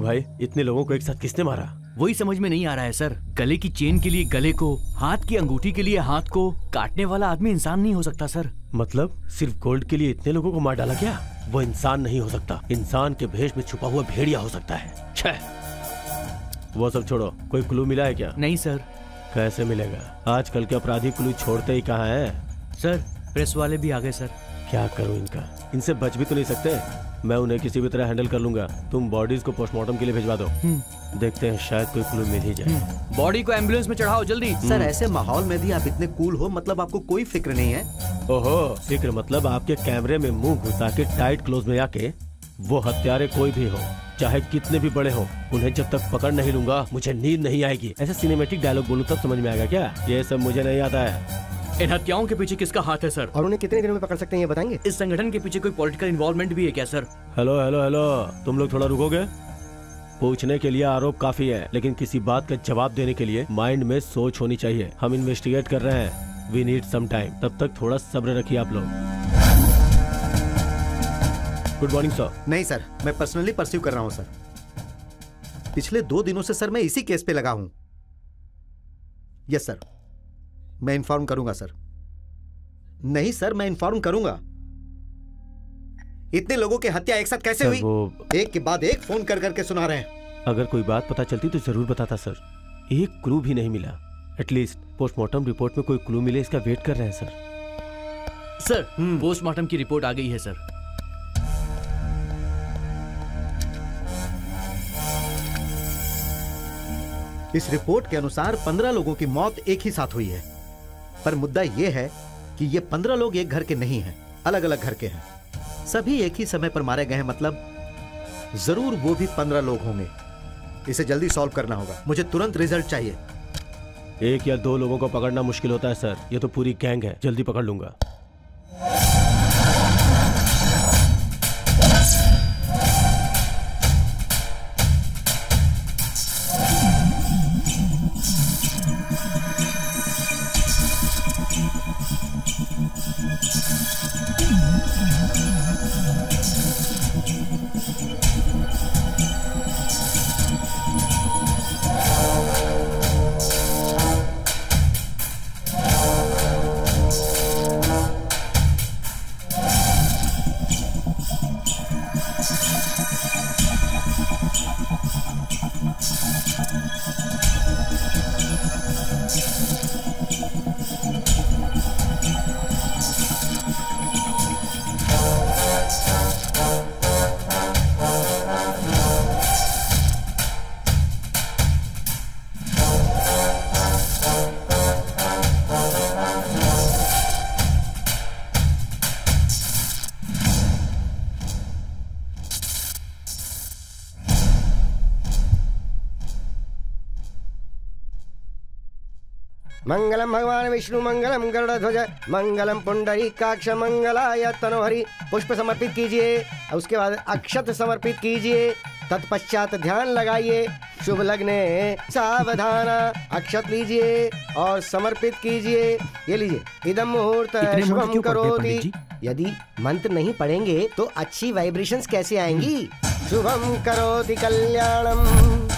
क्यों भाई? इतने लोगों को एक साथ किसने मारा? वही समझ में नहीं आ रहा है सर। गले की चेन के लिए गले को हाथ की अंगूठी के लिए हाथ को काटने वाला आदमी इंसान नहीं हो सकता सर। मतलब सिर्फ़ गोल्ड के लिए इतने लोगों को मार डाला क्या? वो इंसान नहीं हो सकता। इंसान के भेष में छुपा हुआ भेड़िया हो सकता है। छह। वो सब छोड़ो। कोई क्लू मिला है क्या? नहीं सर। कैसे मिलेगा? आजकल के अपराधी क्लू छोड़ते ही कहाँ है? सर प्रेस वाले भी आ गए सर। क्या करूँ इनका? इनसे बच भी तो नहीं सकते। मैं उन्हें किसी भी तरह हैंडल कर लूँगा। तुम बॉडीज को पोस्टमार्टम के लिए भिजवा दो। देखते हैं शायद कोई क्लू मिल ही जाए। बॉडी को एंबुलेंस में चढ़ाओ जल्दी। सर ऐसे माहौल में भी आप इतने कूल हो मतलब आपको कोई फ़िक्र नहीं है? ओहो फ़िक्र मतलब आपके कैमरे में मुँह घुसा के टाइट क्लोज में आके वो हत्यारे कोई भी हो चाहे कितने भी बड़े हो उन्हें जब तक पकड़ नहीं लूँगा मुझे नींद नहीं आएगी। ऐसे सिनेमेटिक डायलॉग बोलूँ तब समझ में आएगा क्या? ये सब मुझे नहीं आता है। इन हत्याओं के पीछे किसका हाथ है सर? और उन्हें कितने दिनों में पकड़ सकते हैं ये बताएँगे? इस संगठन के पीछे कोई पॉलिटिकल इन्वॉल्वमेंट भी है क्या सर? Hello hello hello. तुम लोग थोड़ा रुकोगे? पूछने के लिए आरोप काफ़ी है लेकिन किसी बात का जवाब देने के लिए माइंड में सोच होनी चाहिए। हम इन्वेस्टिगेट कर रहे हैं। वी नीड सम टाइम तब तक थोड़ा सब्र रखिए आप लोग। गुड मॉर्निंग सर नहीं सर। मैं पर्सनली परस्यू कर रहा हूँ सर। पिछले दो दिनों से सर मैं इसी केस पे लगा हूँ। यस सर मैं इन्फॉर्म करूँगा सर नहीं सर मैं इन्फॉर्म करूँगा। इतने लोगों की हत्या एक साथ कैसे हुई? वो एक के बाद एक फ़ोन कर करके सुना रहे हैं। अगर कोई बात पता चलती तो ज़रूर बताता सर एक क्लू भी नहीं मिला। एटलीस्ट पोस्टमार्टम रिपोर्ट में कोई क्लू मिले इसका वेट कर रहे हैं सर सर पोस्टमार्टम की रिपोर्ट आ गई है सर इस रिपोर्ट के अनुसार पंद्रह लोगों की मौत एक ही साथ हुई है। पर मुद्दा यह है कि ये पंद्रह लोग एक घर के नहीं हैं अलग अलग घर के हैं। सभी एक ही समय पर मारे गए हैं मतलब ज़रूर वो भी पंद्रह लोग होंगे। इसे जल्दी सॉल्व करना होगा। मुझे तुरंत रिज़ल्ट चाहिए। एक या दो लोगों को पकड़ना मुश्किल होता है, सर। ये तो पूरी गैंग है। जल्दी पकड़ लूँगा। मंगलम भगवान विष्णु मंगलम गरुड़ ध्वज मंगलम पुंडरी काक्ष मंगलाय तनोहरि पुष्प समर्पित कीजिए उसके बाद अक्षत समर्पित कीजिए तत्पश्चात ध्यान लगाइए शुभ लग्ने सावधान अक्षत लीजिए और समर्पित कीजिए। ये लीजिए इदम मुहूर्त शुभम करोति। यदि मंत्र नहीं पढ़ेंगे तो अच्छी वाइब्रेशंस कैसे आएँगी? शुभम करोति कल्याणम।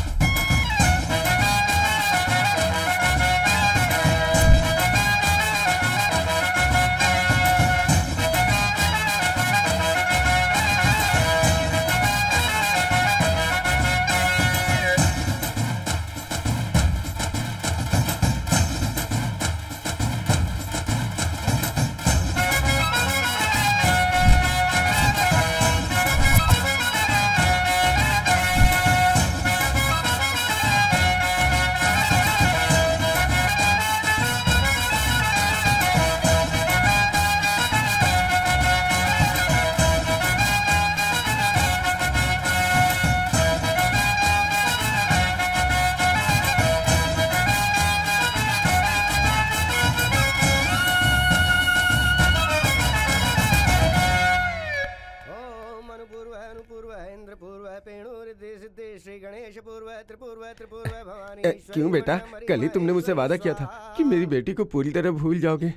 क्यों बेटा? कल ही तुमने मुझसे वादा किया था कि मेरी बेटी को पूरी तरह भूल जाओगे।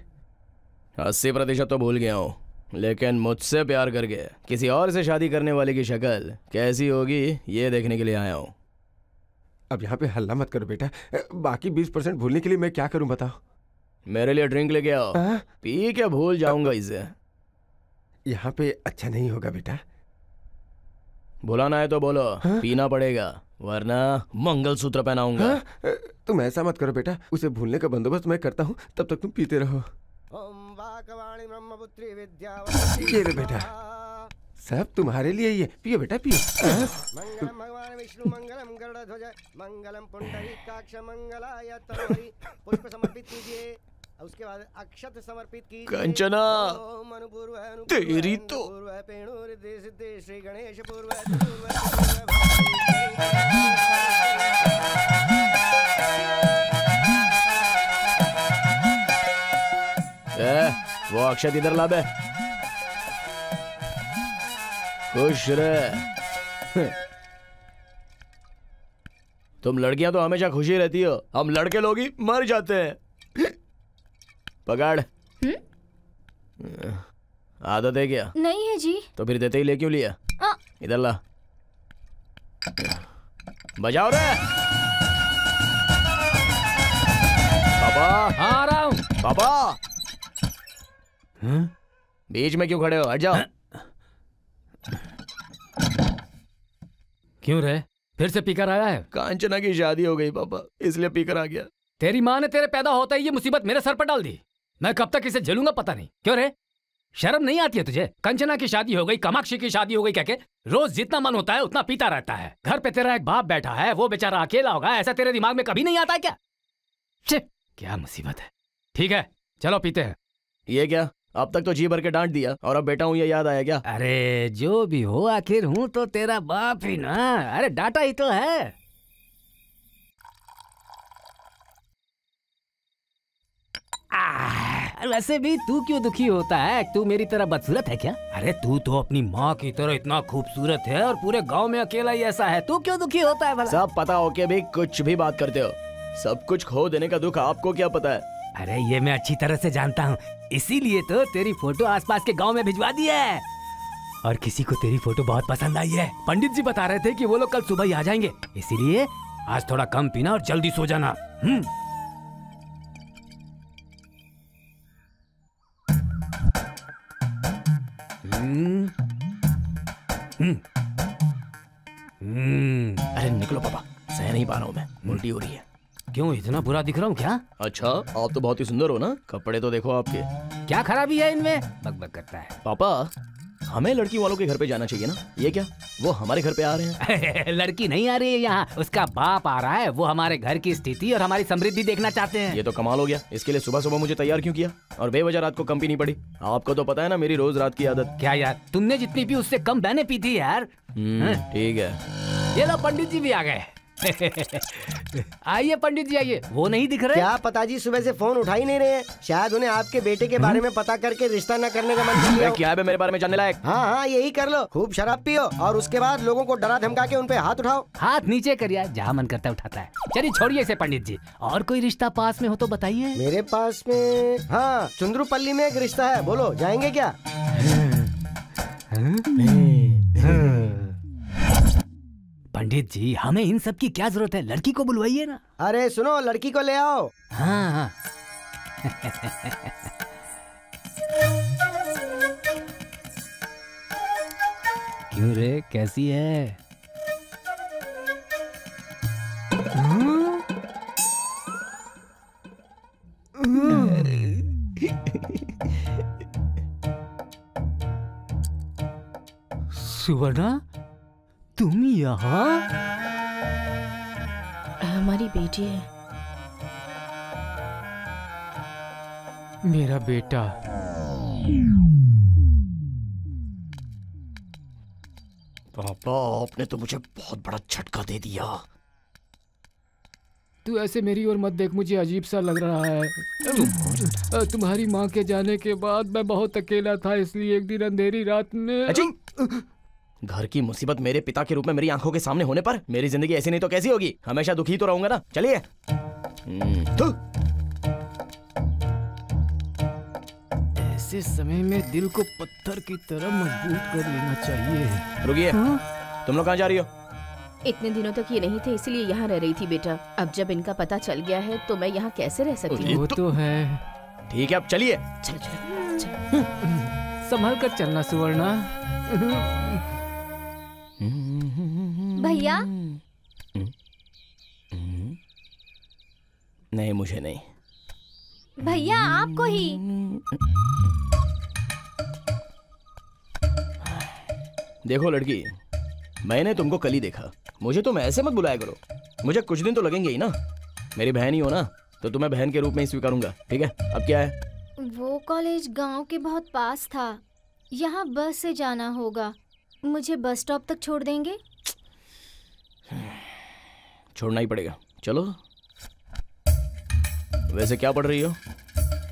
अस्सी प्रतिशत तो भूल गया हूँ लेकिन मुझसे प्यार करके किसी और से शादी करने वाले की शक्ल कैसी होगी ये देखने के लिए आया हूँ। अब यहाँ पे हल्ला मत करो बेटा। बाकी बीस परसेंट भूलने के लिए मैं क्या करूँ बताओ? मेरे लिए ड्रिंक लेके आओ। हाँ? पी के भूल जाऊँगा इसे। यहाँ पे अच्छा नहीं होगा बेटा। बुलाना है तो बोलो पीना पड़ेगा। वरना मंगलसूत्र पहनाऊँगा। हाँ? तुम ऐसा मत करो बेटा उसे भूलने का बंदोबस्त मैं करता हूँ तब तक तुम पीते रहो। ओम वाकवाणी ब्रह्मपुत्री विद्या ये लो बेटा। सब तुम्हारे लिए ही है। पियो बेटा पियो। हाँ? मंगलम भगवान विष्णु मंगलम गरुड़ध्वज मंगलम पुंडरीकाक्ष मंगलाय तनोहरि पुष्प समर्पित कीजिए। उसके बाद अक्षत समर्पित की कंचना, तेरी तो- श्री गणेश वो अक्षत इधर ला बे। खुश रहे तुम लड़कियाँ तो हमेशा खुशी रहती हो। हम लड़के लोग ही मर जाते हैं। पकड़। आदत है क्या? नहीं है जी। तो फिर देते ही ले क्यों लिया? इधर ला। बजाओ रे। पापा। आ रहा हूँ। पापा। बीच में क्यों खड़े हो? हट जाओ। क्यों रे? फिर से पीकर आया है? कांचना की शादी हो गई पापा। इसलिए पीकर आ गया। तेरी माँ ने तेरे पैदा होता ही ये मुसीबत मेरे सर पर डाल दी। मैं कब तक इसे झेलूँगा पता नहीं। क्यों रे? शर्म नहीं आती है तुझे? कंचना की शादी हो गई कमाक्षी की शादी हो गई क्या के रोज जितना मन होता है उतना पीता रहता है। घर पे तेरा एक बाप बैठा है वो बेचारा अकेला होगा ऐसा तेरे दिमाग में कभी नहीं आता है क्या? क्या मुसीबत है। ठीक है चलो पीते हैं। ये क्या? अब तक तो जी भर के डांट दिया और अब बेटा हूँ ये याद आया क्या? अरे जो भी हो आखिर हूँ तो तेरा बाप ही ना। अरे डाटा ही तो है। वैसे भी तू क्यों दुखी होता है? तू मेरी तरह बदसूरत है क्या? अरे तू तो अपनी माँ की तरह इतना खूबसूरत है और पूरे गाँव में अकेला ही ऐसा है। तू क्यों दुखी होता है भला? सब पता हो के भी कुछ भी बात करते हो। सब कुछ खो देने का दुख आपको क्या पता है? अरे ये मैं अच्छी तरह से जानता हूँ। इसीलिए तो तेरी फ़ोटो आसपास के गाँव में भिजवा दी है। और किसी को तेरी फ़ोटो बहुत पसंद आई है। पंडित जी बता रहे थे कि वो लोग कल सुबह ही आ जाएँगे। इसीलिए आज थोड़ा कम पीना और जल्दी सो जाना। हम्म। अरे निकलो पापा सह नहीं पा रहा हूँ मैं उल्टी हो रही है। क्यों इतना बुरा दिख रहा हूँ क्या? अच्छा आप तो बहुत ही सुंदर हो ना कपड़े तो देखो आपके। क्या खराबी है इनमें? बकबक करता है। पापा हमें लड़की वालों के घर पे जाना चाहिए ना। ये क्या? वो हमारे घर पे आ रहे हैं। लड़की नहीं आ रही है यहाँ। उसका बाप आ रहा है। वो हमारे घर की स्थिति और हमारी समृद्धि देखना चाहते हैं। ये तो कमाल हो गया। इसके लिए सुबह सुबह मुझे तैयार क्यों किया? और बेवजह रात को कम पीनी पड़ी। आपको तो पता है ना मेरी रोज रात की आदत। क्या यार? तुमने जितनी पी उससे कम मैंने पी थी यार। हम्म, ठीक है। ये लो पंडित जी भी आ गए। आइए पंडित जी आइए। वो नहीं दिख रहे? क्या पता जी सुबह से फ़ोन उठा ही नहीं रहे हैं। शायद उन्हें आपके बेटे के बारे में पता करके रिश्ता न करने का मन कर लिया क्या है मेरे बारे में जानने लायक? हाँ हाँ यही कर लो। खूब शराब पियो और उसके बाद लोगों को डरा धमका के उन पे हाथ उठाओ। हाथ नीचे करिए जहाँ मन करता है उठाता है। चलिए छोड़िए इसे पंडित जी। और कोई रिश्ता पास में हो तो बताइए। मेरे पास में हाँ चुंद्रुपल्ली में एक रिश्ता है। बोलो जाएँगे क्या? पंडित जी हमें इन सब की क्या ज़रूरत है? लड़की को बुलवाइए ना। अरे सुनो लड़की को ले आओ। हाँ हाँ। क्यों रे? कैसी है? सुवर्णा तुम यहाँ हमारी बेटी है। मेरा बेटा। पापा आपने तो मुझे बहुत बड़ा झटका दे दिया। तू ऐसे मेरी ओर मत देख मुझे अजीब सा लग रहा है। तुम्हारी माँ के जाने के बाद मैं बहुत अकेला था इसलिए एक दिन अंधेरी रात में घर की मुसीबत मेरे पिता के रूप में मेरी आँखों के सामने होने पर मेरी ज़िंदगी ऐसी नहीं तो कैसी होगी? हमेशा दुखी तो रहूँगा ना। चलिए। हम्म, ऐसे समय में दिल को पत्थर की तरह मज़बूत कर लेना चाहिए। रुकिए। तुम लोग कहाँ जा रही हो? इतने दिनों तक ये नहीं थे इसलिए यहाँ रह रही थी बेटा। अब जब इनका पता चल गया है तो मैं यहाँ कैसे रह सकती हूँ? वो तो है। ठीक है अब चलिए। चलो चलो चलो। संभल कर चलना सुवर्णा। भैया? नहीं मुझे नहीं। भैया आपको ही। देखो लड़की मैंने तुमको कल ही देखा। मुझे तुम ऐसे मत बुलाया करो। मुझे कुछ दिन तो लगेंगे ही ना। मेरी बहन ही हो ना तो तुम्हें बहन के रूप में ही स्वीकारूँगा ठीक है? अब क्या है? वो कॉलेज गाँव के बहुत पास था। यहाँ बस से जाना होगा। मुझे बस स्टॉप तक छोड़ देंगे? छोड़ना ही पड़ेगा। चलो। वैसे क्या पढ़ रही हो?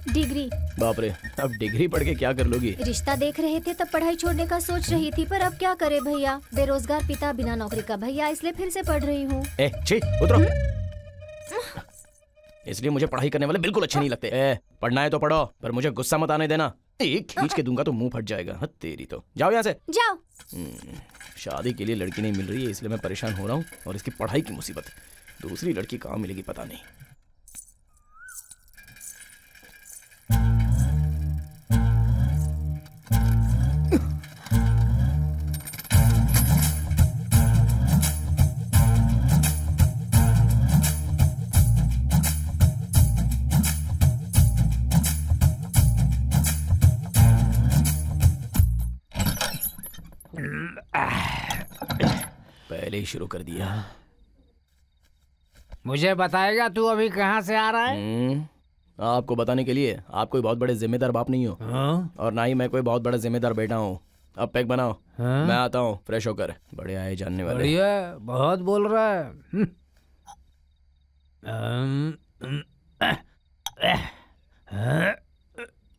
डिग्री। बाप रे अब डिग्री पढ़ के क्या कर लोगी? रिश्ता देख रहे थे तब पढ़ाई छोड़ने का सोच रही थी पर अब क्या करे भैया? बेरोजगार पिता बिना नौकरी का भैया इसलिए फिर से पढ़ रही हूँ। उतरो। इसलिए मुझे पढ़ाई करने वाले बिल्कुल अच्छे नहीं लगते। ए पढ़ना है तो पढ़ो पर मुझे गुस्सा मत आने देना। एक खींच के दूँगा तो मुँह फट जाएगा। हाँ, तेरी तो। जाओ यहाँ से। जाओ। शादी के लिए लड़की नहीं मिल रही है इसलिए मैं परेशान हो रहा हूँ और इसकी पढ़ाई की मुसीबत। दूसरी लड़की कहाँ मिलेगी पता नहीं। ही शुरू कर दिया। मुझे बताएगा तू अभी कहाँ से आ रहा है? हम्म, आपको बताने के लिए आप कोई बहुत बड़े जिम्मेदार बाप नहीं हो। हाँ? और ना ही मैं कोई बहुत बड़ा जिम्मेदार बेटा हूँ। अब पैक बनाओ। हाँ? मैं आता हूँ फ्रेश होकर। बड़े आए जानने वाले। बढ़िया बहुत बोल रहा है। हम्म।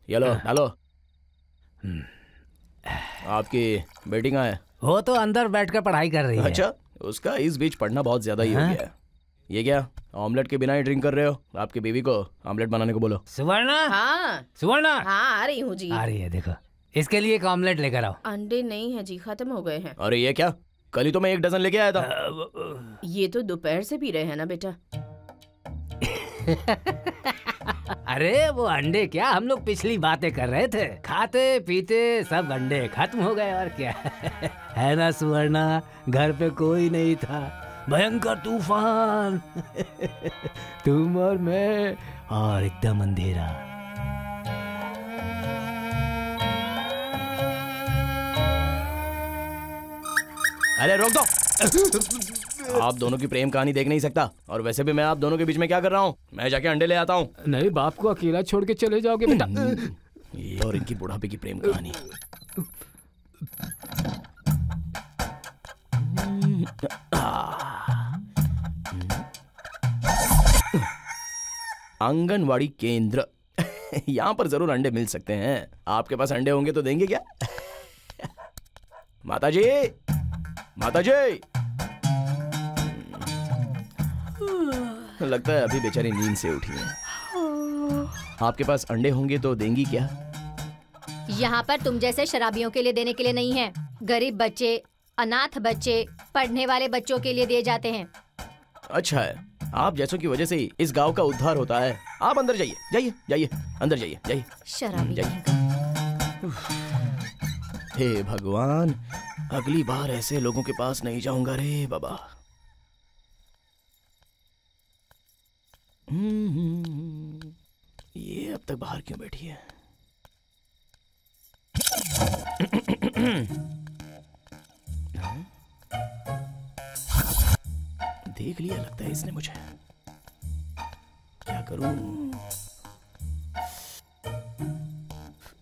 ये लो डालो आपकी बेटी कहाँ है? वो तो अंदर बैठकर पढ़ाई कर रही है। अच्छा। उसका इस बीच पढ़ना बहुत ज़्यादा ही हो हाँ? गया है। ये क्या ऑमलेट के बिना ही ड्रिंक कर रहे हो? आपकी बीवी को ऑमलेट बनाने को बोलो। सुवर्णा? हाँ। सुवर्णा? हाँ आ रही हूँ जी। आ रही है देखो। इसके लिए एक ऑमलेट लेकर आओ। अंडे नहीं है जी खत्म हो गए हैं। अरे ये क्या? कल ही तो मैं एक डजन लेके आया था। ये तो दोपहर से पी रहे हैं ना बेटा। अरे वो अंडे क्या? हम लोग पिछली बातें कर रहे थे। खाते पीते सब अंडे खत्म हो गए और क्या? है ना सुवर्णा? घर पे कोई नहीं था। भयंकर तूफ़ान। तुम और मैं। और एकदम अंधेरा। अरे रोक दो। आप दोनों की प्रेम कहानी देख नहीं सकता। और वैसे भी मैं आप दोनों के बीच में क्या कर रहा हूँ? मैं जाके अंडे ले आता हूँ। नहीं बाप को अकेला छोड़ के चले जाओगे बेटा। ये और इनकी बुढ़ापे की प्रेम कहानी। आंगनवाड़ी केंद्र। यहाँ पर ज़रूर अंडे मिल सकते हैं। आपके पास अंडे होंगे तो देंगे क्या? माता जी माता जी लगता है अभी बेचारी नींद से उठी है। आपके पास अंडे होंगे तो देंगी क्या? यहाँ पर तुम जैसे शराबियों के लिए देने के लिए नहीं है। गरीब बच्चे अनाथ बच्चे पढ़ने वाले बच्चों के लिए दिए जाते हैं। अच्छा है। आप जैसों की वजह से ही इस गाँव का उद्धार होता है। आप अंदर जाइए जाइए जाइए अंदर जाइए जाइए। शराबी जाइए। हे भगवान अगली बार ऐसे लोगों के पास नहीं जाऊँगा रे बाबा। हम्म, ये अब तक बाहर क्यों बैठी है? देख लिया लगता है इसने मुझे। क्या करूँ?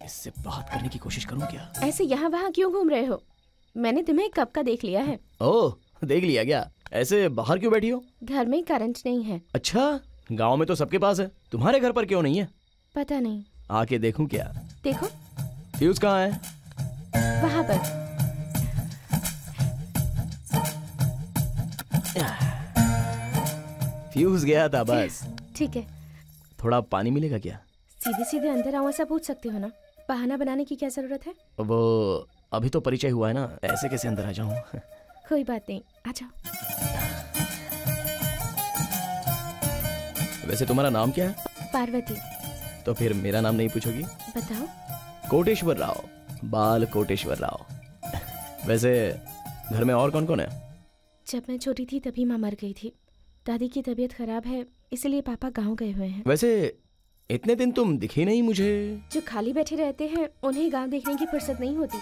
इससे बात करने की कोशिश करूँ क्या? ऐसे यहाँ वहाँ क्यों घूम रहे हो? मैंने तुम्हें कब का देख लिया है। ओह देख लिया क्या? ऐसे बाहर क्यों बैठी हो? घर में करंट नहीं है। अच्छा गाँव में तो सबके पास है। तुम्हारे घर पर क्यों नहीं है? पता नहीं। आके देखूँ क्या? देखो। फ्यूज कहाँ है? वहाँ पर। फ्यूज गया था बस। ठीक है। थोड़ा पानी मिलेगा क्या? सीधे सीधे अंदर आओ ऐसा पूछ सकते हो ना? बहाना बनाने की क्या ज़रूरत है? वो अभी तो परिचय हुआ है ना ऐसे कैसे अंदर आ जाऊँ? कोई बात नहीं आ जाओ। वैसे तुम्हारा नाम क्या है? पार्वती। तो फिर मेरा नाम नहीं पूछोगी? बताओ। कोटेश्वर राव बाल कोटेश्वर राव। वैसे घर में और कौन कौन है? जब मैं छोटी थी तभी माँ मर गई थी। दादी की तबीयत खराब है इसलिए पापा गाँव गए हुए हैं। वैसे इतने दिन तुम दिखे नहीं मुझे। जो खाली बैठे रहते हैं उन्हें गाँव देखने की फुर्सत नहीं होती।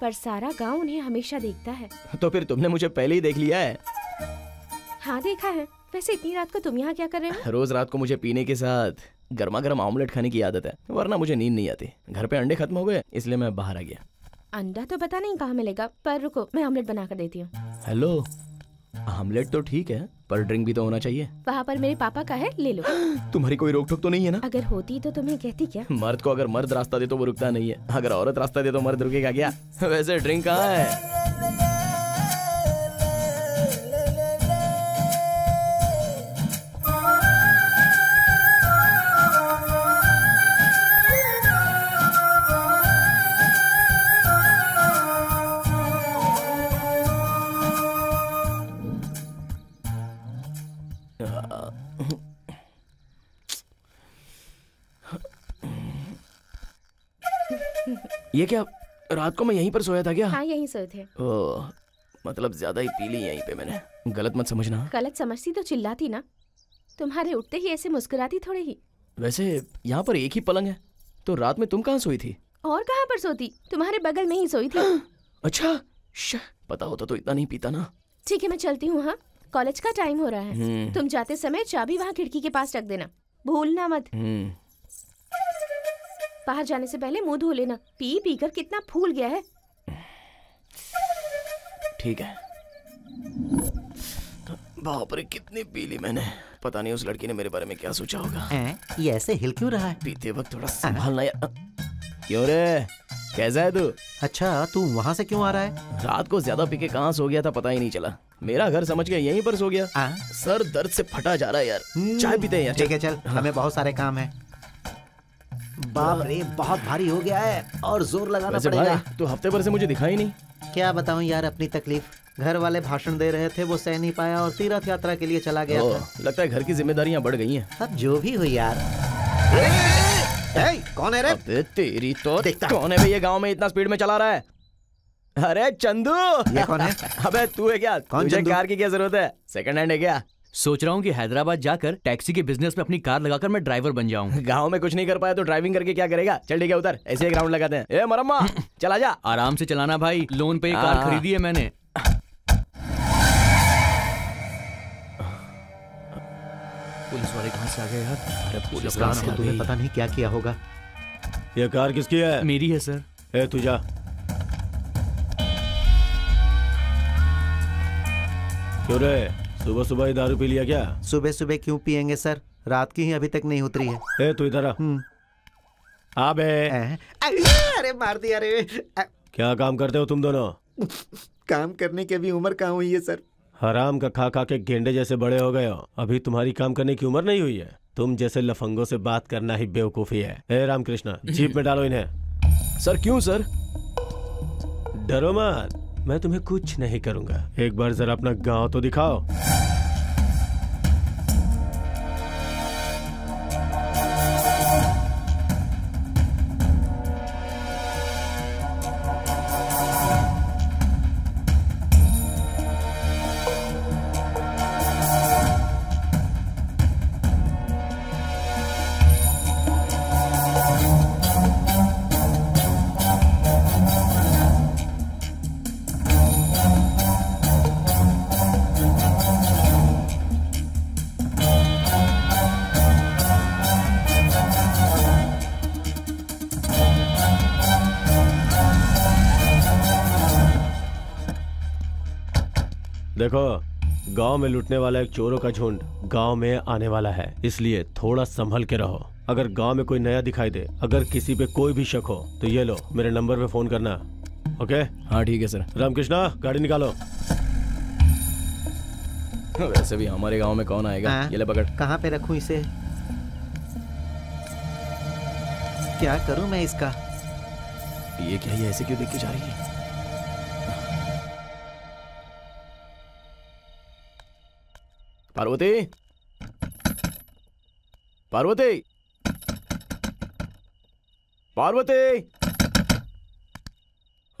पर सारा गाँव उन्हें हमेशा देखता है। तो फिर तुमने मुझे पहले ही देख लिया है। हाँ देखा है। वैसे इतनी रात को तुम यहाँ क्या कर रहे हो? रोज रात को मुझे पीने के साथ गर्मा गर्म ऑमलेट खाने की आदत है वरना मुझे नींद नहीं आती। घर पे अंडे खत्म हो गए इसलिए मैं बाहर आ गया। अंडा तो पता नहीं कहाँ मिलेगा पर रुको मैं ऑमलेट बना कर देती हूँ। हेलो ऑमलेट तो ठीक है पर ड्रिंक भी तो होना चाहिए। वहाँ पर मेरे पापा का है ले लो। तुम्हारी कोई रोक टोक तो नहीं है ना? अगर होती तो तुम्हें कहती क्या? मर्द को अगर मर्द रास्ता दे तो वो रुकता नहीं है। अगर औरत रास्ता दे तो मर्द रुकेगा क्या? वैसे ड्रिंक कहाँ है? ये क्या रात को मैं यहीं पर सोया था क्या? हाँ यहीं सोए थे। ओ, मतलब ज़्यादा ही पी ली यहीं पे मैंने। गलत मत समझना। गलत समझती तो चिल्लाती ना। तुम्हारे उठते ही ऐसे मुस्कुराती थोड़े ही। वैसे यहाँ पर एक ही पलंग है तो रात में तुम कहाँ सोई थी? और कहाँ पर सोती? तुम्हारे बगल में ही सोई थी। अच्छा पता होता तो इतना नहीं पीता ना। ठीक है मैं चलती हूँ हाँ। कॉलेज का टाइम हो रहा है। हम्म। तुम जाते समय चाबी वहाँ खिड़की के पास रख देना। भूलना मत। हम्म। बाहर जाने से पहले मुँह धो लेना। पी पी कर कितना फूल गया है। ठीक है। बाप रे कितनी पी ली मैंने। पता नहीं उस लड़की ने मेरे बारे में क्या सोचा होगा। हैं? ये ऐसे हिल क्यों रहा है? पीते वक्त थोड़ा संभालना यार क्यों रे? कैसा है तू? अच्छा तू वहाँ से क्यों आ रहा है? रात को ज़्यादा पी के कहाँ सो गया था पता ही नहीं चला। मेरा घर समझ के यहीं पर सो गया। आ? सर दर्द से फटा जा रहा है यार। चाय पीते हैं यार ठीक है चल। हमें बहुत सारे काम है। बाप रे बहुत भारी हो गया है और ज़ोर लगाना पड़ेगा। तू हफ़्ते भर से मुझे दिखाई नहीं। क्या बताऊँ यार अपनी तकलीफ़? घर वाले भाषण दे रहे थे वो सह नहीं पाया और तीर्थ यात्रा के लिए चला गया ओ, था। लगता है घर की जिम्मेदारियाँ बढ़ गई हैं। अब जो भी हो यार। ए, कौन है रे? तेरी तो कौन है भैया गाँव में इतना स्पीड में चला रहा है? अरे चंदू! ये कौन है? अबे तू है क्या? कौन तुझे कार की क्या ज़रूरत है? सेकंड हैंड है क्या? सोच रहा हूँ कि हैदराबाद जाकर टैक्सी के बिज़नेस में अपनी कार लगाकर मैं ड्राइवर बन जाऊँ। गाँव में कुछ नहीं कर पाया तो ड्राइविंग करके क्या करेगा? चल ठीक है उतर। ऐसे एक राउंड लगाते हैं। ए मरम्मा! चला जा। आराम से चलाना भाई। लोन पे कार। खरीदी है मैंने। पुलिस वाले कहाँ से आ गए यार? अरे पुलिस कहाँ से तुम्हें पता नहीं क्या किया होगा। ये कार किसकी है? मेरी है सर। ए तू जा। क्यों रे? सुबह सुबह ही दारू पी लिया क्या? सुबह सुबह क्यों पियेंगे सर? रात की ही अभी तक नहीं उतरी है। ए तू इधर आ। हम्म। आ बे। अरे मार दिया रे। क्या काम करते हो तुम दोनों? काम करने की अभी उम्र कहाँ हुई है सर? हराम का खा खा के गेंडे जैसे बड़े हो गए हो। अभी तुम्हारी काम करने की उम्र नहीं हुई है? तुम जैसे लफंगों से बात करना ही बेवकूफ़ी है। ए रामकृष्ण जीप में डालो इन्हें। सर क्यों सर? डरो मत। मैं तुम्हें कुछ नहीं करूँगा। एक बार जरा अपना गाँव तो दिखाओ। में लुटने वाला एक चोरों का झुंड गाँव में आने वाला है इसलिए थोड़ा संभल के रहो। अगर गाँव में कोई नया दिखाई दे अगर किसी पे कोई भी शक हो तो ये लो मेरे नंबर पे फ़ोन करना। ओके? हाँ ठीक है सर। रामकृष्णा गाड़ी निकालो। वैसे भी हमारे गाँव में कौन आएगा? हाँ। ये ले पकड़। कहाँ पे रखूँ इसे? क्या करूँ मैं इसका? ये क्या ये ऐसे क्यों देख के जा रही है? पार्वती। पार्वती। पार्वती।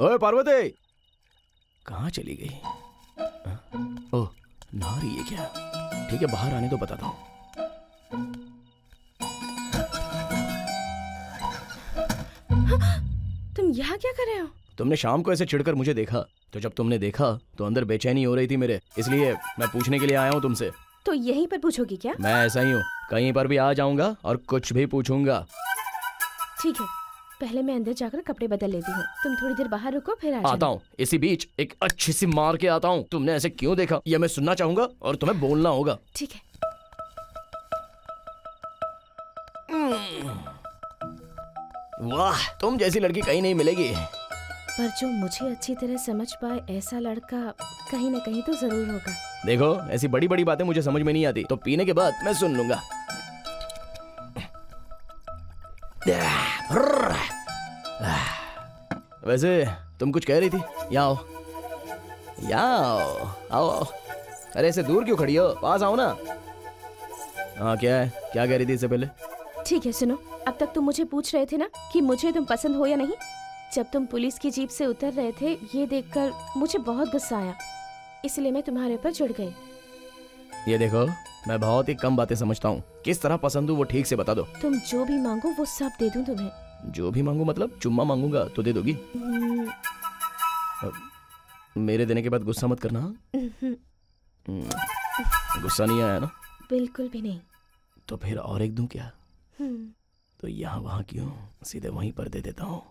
ओए पार्वती। कहाँ चली गई? ओह नहा रही है क्या? ठीक है बाहर आने तो बताता हूँ। तुम यहाँ क्या कर रहे हो? तुमने शाम को ऐसे छिड़कर मुझे देखा तो जब तुमने देखा तो अंदर बेचैनी हो रही थी मेरे इसलिए मैं पूछने के लिए आया हूँ तुमसे। तो यहीं पर पूछोगी क्या? मैं ऐसा ही हूँ। कहीं पर भी आ जाऊँगा और कुछ भी पूछूँगा। ठीक है। पहले मैं अंदर जाकर कपड़े बदल लेती हूँ। तुम थोड़ी देर बाहर रुको फिर आ आता हूँ। इसी बीच एक अच्छी सी मार के आता हूँ। तुमने ऐसे क्यों देखा? यह मैं सुनना चाहूँगा और तुम्हें बोलना होगा। ठीक है। वाह तुम जैसी लड़की कहीं नहीं मिलेगी। पर जो मुझे अच्छी तरह समझ पाए ऐसा लड़का कहीं न कहीं तो ज़रूर होगा। देखो, ऐसी बड़ी बड़ी बातें मुझे समझ में नहीं आती तो पीने के बाद मैं सुन लूँगा। वैसे, तुम कुछ कह रही थी? यहाँ आओ। यहाँ आओ आओ आओ। अरे, ऐसे दूर क्यों खड़ी हो? पास आओ ना। हाँ क्या है? क्या कह रही थी इससे पहले? ठीक है, सुनो। अब तक तुम मुझे पूछ रहे थे ना कि मुझे तुम पसंद हो या नहीं? जब तुम पुलिस की जीप से उतर रहे थे, ये देखकर मुझे बहुत गुस्सा आया। इसलिए मैं तुम्हारे ऊपर चिढ़ गई। ये देखो मैं बहुत ही कम बातें समझता हूँ। किस तरह पसंद हूँ वो ठीक से बता दो। तुम जो भी मांगो वो सब दे दूँ तुम्हें। जो भी मांगू मतलब चुम्मा मांगूँगा तो दे दोगी। हम्म, मेरे देने के बाद गुस्सा मत करना? हम्म, हम्म, गुस्सा नहीं आया ना? बिल्कुल भी नहीं। तो फिर और एक दूँ क्या? तो यहाँ वहाँ क्यों? सीधे वहीं पर दे देता हूँ।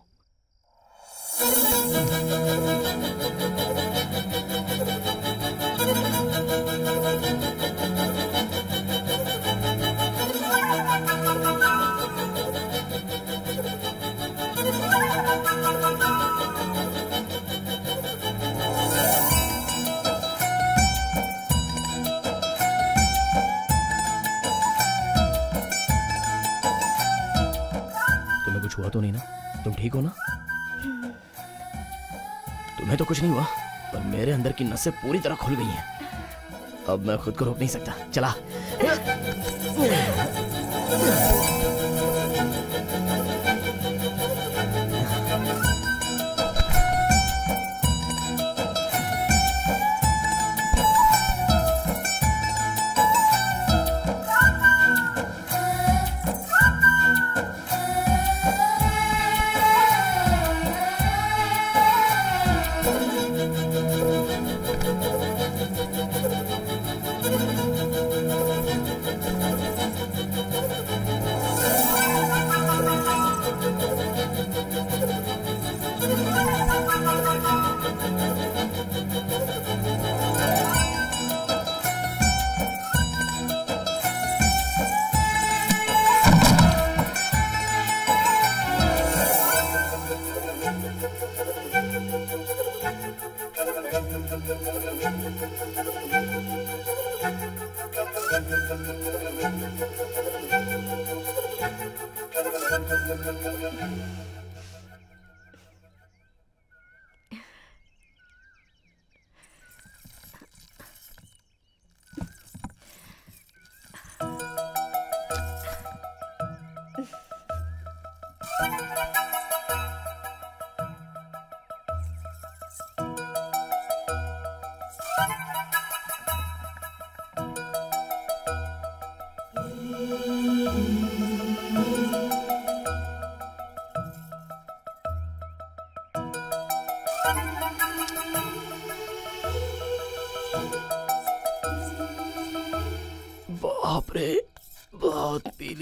तो नहीं ना? तुम ठीक हो ना? तुम्हें तो कुछ नहीं हुआ, पर मेरे अंदर की नसें पूरी तरह खुल गई हैं। अब मैं खुद को रोक नहीं सकता। चला।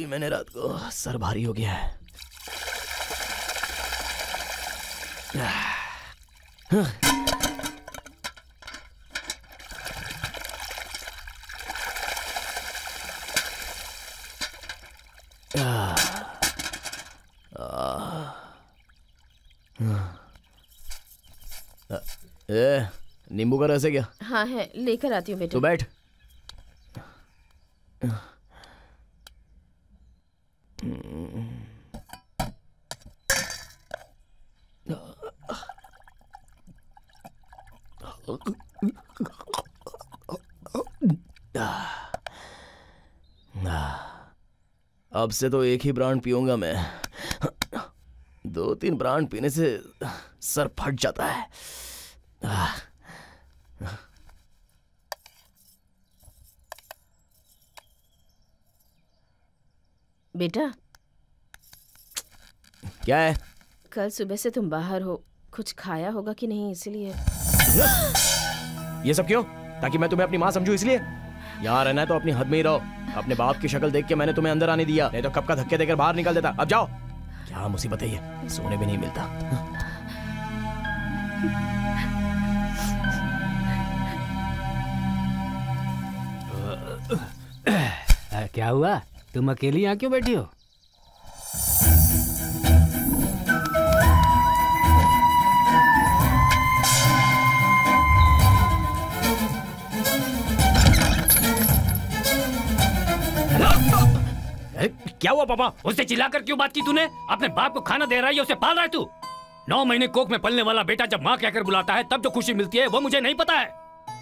मैंने रात को सर भारी हो गया है नींबू का रस है क्या हाँ है लेकर आती हूँ बेटा तो बैठ अब से तो एक ही ब्रांड पीऊँगा मैं। दो तीन ब्रांड पीने से सर फट जाता है। बेटा। क्या है? कल सुबह से तुम बाहर हो। कुछ खाया होगा कि नहीं इसलिए। ये सब क्यों? ताकि मैं तुम्हें अपनी माँ समझू इसलिए? यहाँ रहना है तो अपनी हद में ही रहो। अपने बाप की शक्ल देख के मैंने तुम्हें अंदर आने दिया। नहीं तो कब का धक्के देकर बाहर निकल देता। अब जाओ। क्या मुसीबत है ये? सोने भी नहीं मिलता। क्या हुआ? तुम अकेली यहाँ क्यों बैठी हो? क्या हुआ पापा? उससे चिल्लाकर क्यों बात की तूने? अपने बाप को खाना दे रहा है उसे पाल रहा है तू? नौ महीने कोख में पलने वाला बेटा जब माँ कहकर बुलाता है, तब जो खुशी मिलती है, वो मुझे नहीं पता है।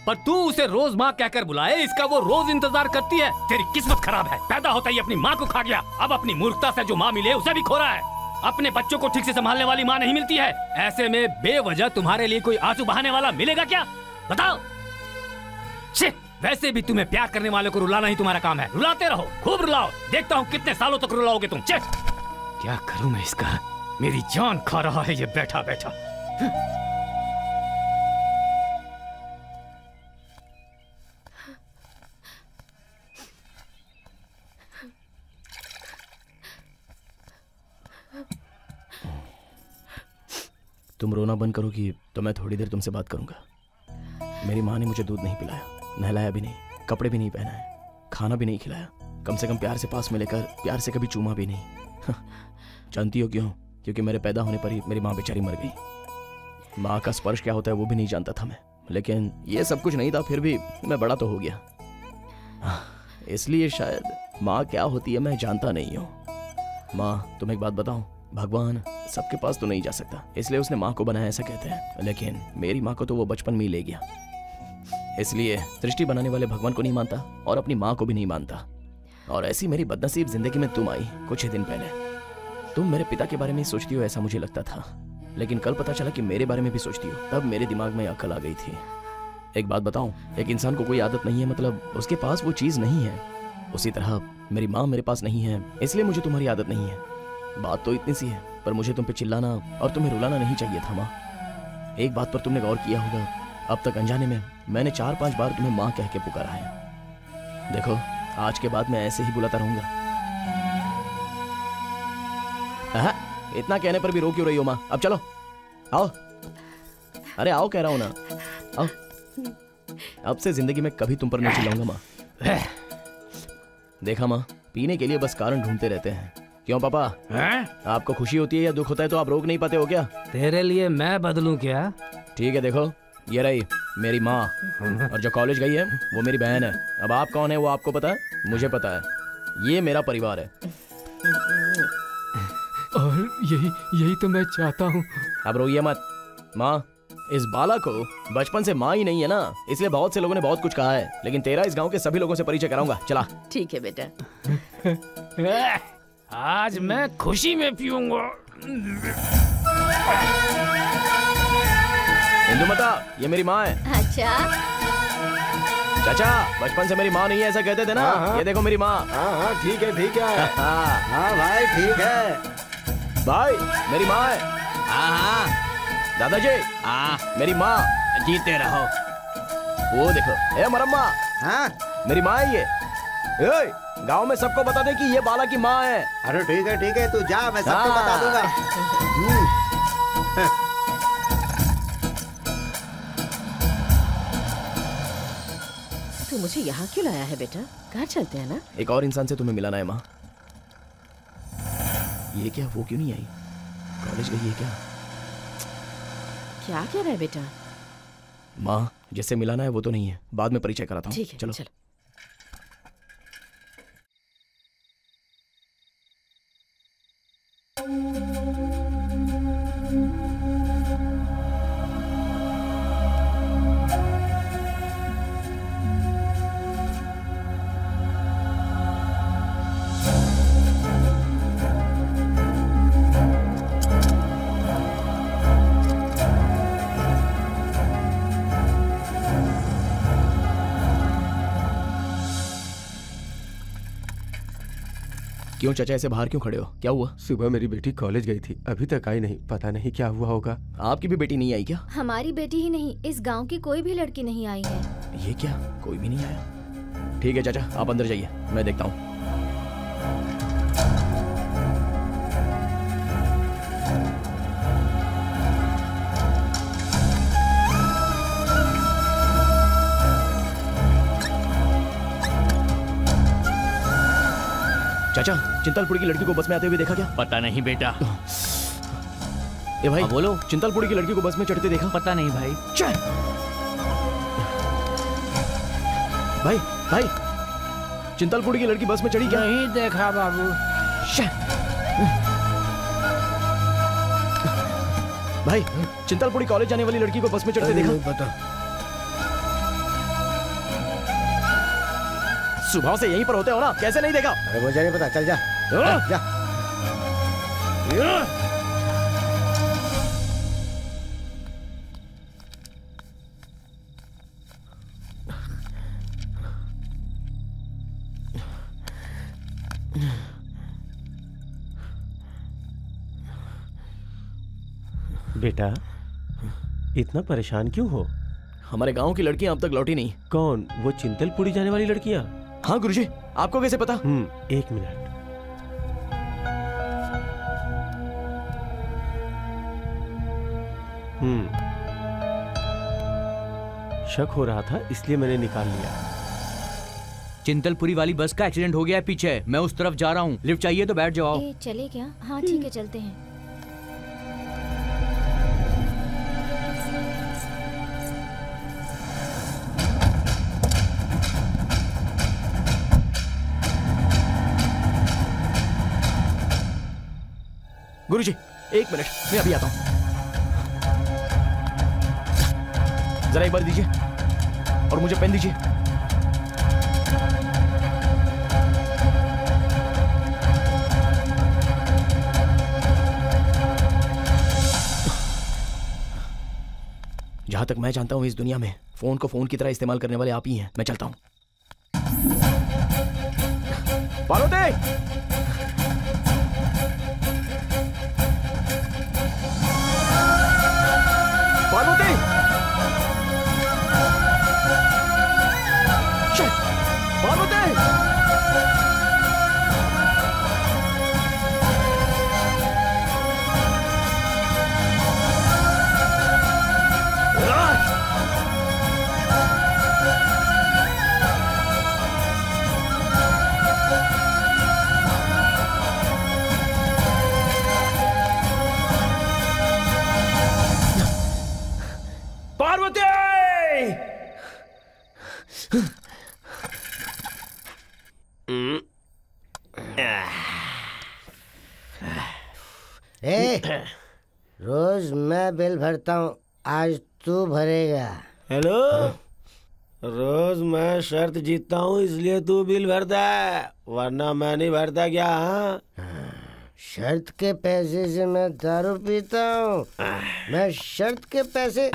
पर तू उसे रोज माँ कहकर बुलाए, इसका वो रोज इंतज़ार करती है। तेरी किस्मत खराब है। पैदा होता ही अपनी माँ को खा गया। अब अपनी मूर्खता से जो माँ मिले, उसे भी खो रहा है। अपने बच्चों को ठीक से संभालने वाली माँ नहीं मिलती है। ऐसे में बेवजह तुम्हारे लिए कोई आँसू बहाने वाला मिलेगा क्या? बताओ। वैसे भी तुम्हें प्यार करने वाले को रुलाना ही तुम्हारा काम है। रुलाते रहो खूब रुलाओ। देखता हूँ कितने सालों तक रुलाओगे तुम। छी, क्या करूँ मैं इसका? मेरी जान खा रहा है ये बैठा बैठा। तुम रोना बंद करोगी तो मैं थोड़ी देर तुमसे बात करूँगा। मेरी माँ ने मुझे दूध नहीं पिलाया। नहलाया भी नहीं, कपड़े भी नहीं पहनाए खाना भी नहीं खिलाया, कम से कम प्यार से पास में लेकर प्यार से कभी चूमा भी नहीं। जानती हो क्यों? क्योंकि मेरे पैदा होने पर ही मेरी माँ बेचारी मर गई। माँ का स्पर्श क्या होता है वो भी नहीं जानता था मैं, लेकिन ये सब कुछ नहीं था, फिर भी मैं बड़ा तो हो गया। इसलिए शायद माँ क्या होती है मैं जानता नहीं हूँ। माँ, तुम एक बात बताऊँ भगवान सबके पास तो नहीं जा सकता, इसलिए उसने माँ को बनाया ऐसा कहते हैं, लेकिन मेरी माँ को तो वो बचपन में ही ले गया। इसलिए सृष्टि बनाने वाले भगवान को नहीं मानता और अपनी माँ को भी नहीं मानता। और ऐसी मेरी बदनसीब ज़िंदगी में तुम आई कुछ ही दिन पहले। तुम मेरे पिता के बारे में सोचती हो ऐसा मुझे लगता था। लेकिन कल पता चला कि मेरे बारे में भी सोचती हो। तब मेरे दिमाग में अकल आ गई थी। एक बात बताऊँ, एक इंसान को कोई आदत नहीं है मतलब उसके पास वो चीज़ नहीं है। उसी तरह मेरी माँ मेरे पास नहीं है, इसलिए मुझे तुम्हारी आदत नहीं है। बात तो इतनी सी है, पर मुझे तुम पे चिल्लाना और तुम्हें रुलाना नहीं चाहिए था, माँ। एक बात पर तुमने गौर किया होगा अब तक अनजाने में मैंने चार पाँच बार तुम्हें माँ कह के पुकारा है। देखो आज के बाद मैं ऐसे ही बुलाता रहूँगा। इतना कहने पर भी रो क्यों रही हो माँ? अब चलो आओ। अरे आओ कह रहा हूँ ना। आओ। अब से ज़िंदगी में कभी तुम पर नहीं चिल्लाऊँगा माँ। देखा माँ पीने के लिए बस कारण ढूंढते रहते हैं। क्यों पापा? हैं? आपको खुशी होती है या दुख होता है तो आप रोक नहीं पाते हो क्या? तेरे लिए मैं बदलू क्या? ठीक है देखो। ये रही मेरी माँ। और जो कॉलेज गई है वो मेरी बहन है। अब आप कौन है वो आपको पता है? मुझे पता है। ये मेरा परिवार है। और यही यही तो मैं चाहता हूँ। अब रोइए मत। माँ इस बाला को बचपन से माँ ही नहीं है ना? इसलिए बहुत से लोगों ने बहुत कुछ कहा है। लेकिन तेरा इस गाँव के सभी लोगों से परिचय कराऊँगा। चला। ठीक है बेटा। आज मैं खुशी में पीऊँगा। इंदु मता ये मेरी माँ है। अच्छा। चाचा बचपन से मेरी माँ नहीं है ऐसा कहते थे ना? हाँ, हाँ। ये देखो मेरी माँ। हाँ हाँ ठीक है ठीक है। हाँ हाँ। भाई ठीक है। भाई मेरी माँ है। हाँ हाँ। दादाजी हाँ। मेरी माँ। जीते रहो। वो देखो। ए मरम्मा। हाँ। मेरी माँ है ये। ए, गाँव में सबको बता दे कि ये बाला की माँ है। अरे ठीक है ठीक है तू जा मैं सबको। बता दूँगा। तू मुझे यहाँ क्यों लाया है बेटा? घर चलते हैं ना? एक और इंसान से तुम्हें मिलाना है माँ ये क्या वो क्यों नहीं आई? कॉलेज गई है क्या? क्या कह रहा है बेटा? माँ जिससे मिलाना है वो तो नहीं है। बाद में परिचय कराता हूँ। ठीक है चलो। चलो। क्यों चाचा ऐसे बाहर क्यों खड़े हो? क्या हुआ? सुबह मेरी बेटी कॉलेज गई थी। अभी तक आई नहीं। पता नहीं क्या हुआ होगा। आपकी भी बेटी नहीं आई क्या? हमारी बेटी ही नहीं। इस गाँव की कोई भी लड़की नहीं आई है। ये क्या? कोई भी नहीं आया? ठीक है चाचा आप अंदर जाइए। मैं देखता हूँ। चाचा चिंतलपुरी की लड़की को बस में आते हुए देखा क्या? पता नहीं बेटा। ए भाई हाँ, बोलो। चिंतलपुरी की लड़की को बस में चढ़ते देखा? पता नहीं भाई। चल। भाई भाई चिंतलपुरी की लड़की बस में चढ़ी क्या? नहीं देखा बाबू। भाई चिंतलपुरी कॉलेज जाने वाली लड़की को बस में चढ़ते देखा? पता सुबह से यहीं पर होते हो ना? कैसे नहीं देखा? अरे मुझे नहीं पता चल जा। हाँ? जा। बेटा इतना परेशान क्यों हो? हमारे गाँव की लड़कियाँ अब तक लौटी नहीं। कौन? वो चिंतलपुरी जाने वाली लड़कियाँ? हाँ गुरुजी आपको कैसे पता? हम्म एक मिनट। हम्म। शक हो रहा था इसलिए मैंने निकाल लिया। चिंतलपुरी वाली बस का एक्सीडेंट हो गया है पीछे। मैं उस तरफ़ जा रहा हूँ। लिफ्ट चाहिए तो बैठ जाओ। ए, चले क्या? हाँ ठीक है चलते हैं। गुरुजी, एक मिनट, मैं अभी आता हूँ। जरा एक बार दीजिए, और मुझे पेन दीजिए। जहाँ तक मैं जानता हूँ, इस दुनिया में फ़ोन को फ़ोन की तरह इस्तेमाल करने वाले आप ही हैं। मैं चलता हूँ। पार्वती ए, रोज मैं बिल भरता हूँ आज तू भरेगा। हेलो? रोज मैं शर्त जीतता हूँ इसलिए तू बिल भरता है वरना मैं नहीं भरता क्या? हाँ शर्त के पैसे से मैं दारू पीता हूँ। मैं शर्त के पैसे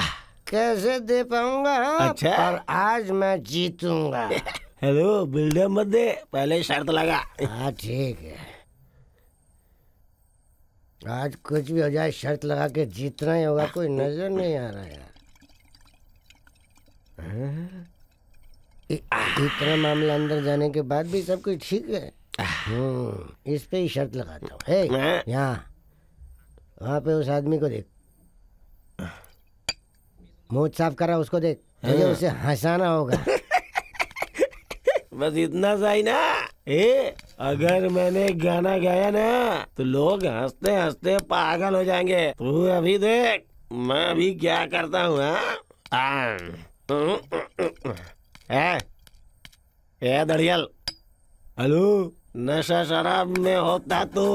कैसे दे पाऊँगा? हाँ? अच्छा। पर आज मैं जीतूँगा। हेलो बिल्डर मत दे पहले शर्त लगा। हाँ ठीक है। आज कुछ भी हो जाए शर्त लगा के जीतना ही होगा कोई नज़र नहीं आ रहा यार। हाँ? इतना मामला अंदर जाने के बाद भी सब कुछ ठीक है? हम्म, इस पे ही शर्त लगाता हूँ? यहाँ। वहाँ पे उस आदमी को देख। मुँह साफ़ करा उसको देख। तुझे हाँ। उसे हंसाना होगा। बस इतना सा ही ना। ए अगर मैंने गाना गाया ना तो लोग हँसते हँसते पागल हो जाएँगे। तू अभी देख मैं अभी क्या करता हूँ हाँ? ए दड़ियल। हेलो? नशा शराब में होता तो।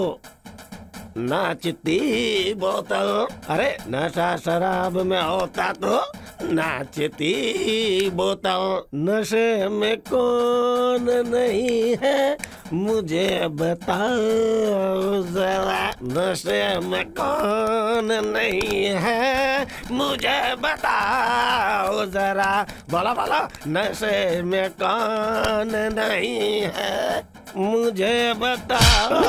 नाचती बोतल। अरे, नशा शराब में होता तो नाचती बोतल। नशे में कौन नहीं है, मुझे बताओ जरा। नशे में कौन नहीं है, मुझे बताओ जरा। बोला बोला, नशे में कौन नहीं है? मुझे बताओ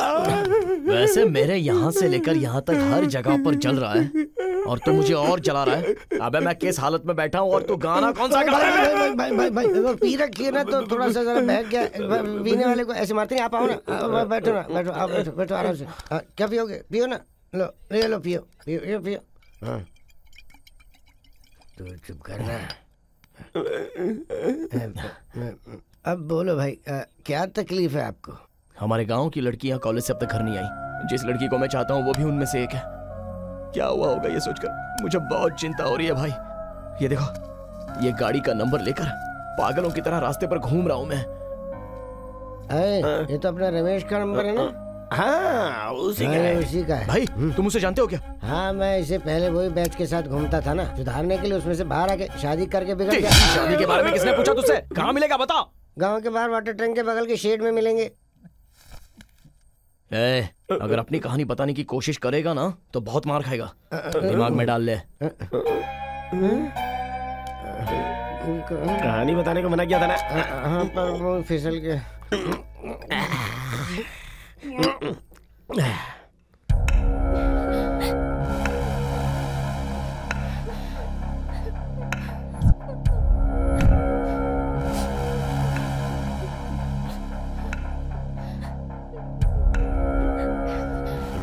वैसे मेरे यहाँ से लेकर यहाँ तक हर जगह पर जल रहा है। और तू मुझे और जला रहा है। अबे मैं किस हालत में बैठा हूँ और तू गाना कौन सा गा रहा है भाई भाई भाई भाई वो पी रखी है ना तो थोड़ा सा जरा बहक गया। पीने वाले को ऐसे मारते नहीं आप आओ ना। बैठो ना बैठो आप बैठो बैठो आराम से। हाँ, क्या पियोगे? पियो ना। लो ले लो पियो पियो पियो पियो। हाँ। तो चुप करना अब बोलो भाई अ, क्या तकलीफ़ है आपको? हमारे गाँव की लड़कियाँ कॉलेज से अब तक घर नहीं आई। जिस लड़की को मैं चाहता हूँ वो भी उनमें से एक है। क्या हुआ होगा ये सोचकर? मुझे बहुत चिंता हो रही है भाई। ये देखो ये गाड़ी का नंबर लेकर पागलों की तरह रास्ते पर घूम रहा हूँ मैं। अरे ये तो अपना रमेश का नंबर है ना? हाँ उसी का हाँ। उसी का है। भाई तुम उसे जानते हो क्या? हाँ मैं इसे पहले वही बैच के साथ घूमता था ना। सुधारने के लिए उसमें से बाहर आके शादी करके बिगड़ गया। शादी के बारे में किसने पूछा तुझसे? कहाँ मिलेगा बता गाँव के बाहर वाटर टैंक के बगल के शेड में मिलेंगे। ए, अगर अपनी कहानी बताने की कोशिश करेगा ना तो बहुत मार खाएगा। दिमाग में डाल ले। कहानी बताने को मना किया था ना? हाँ पर वो फिसल के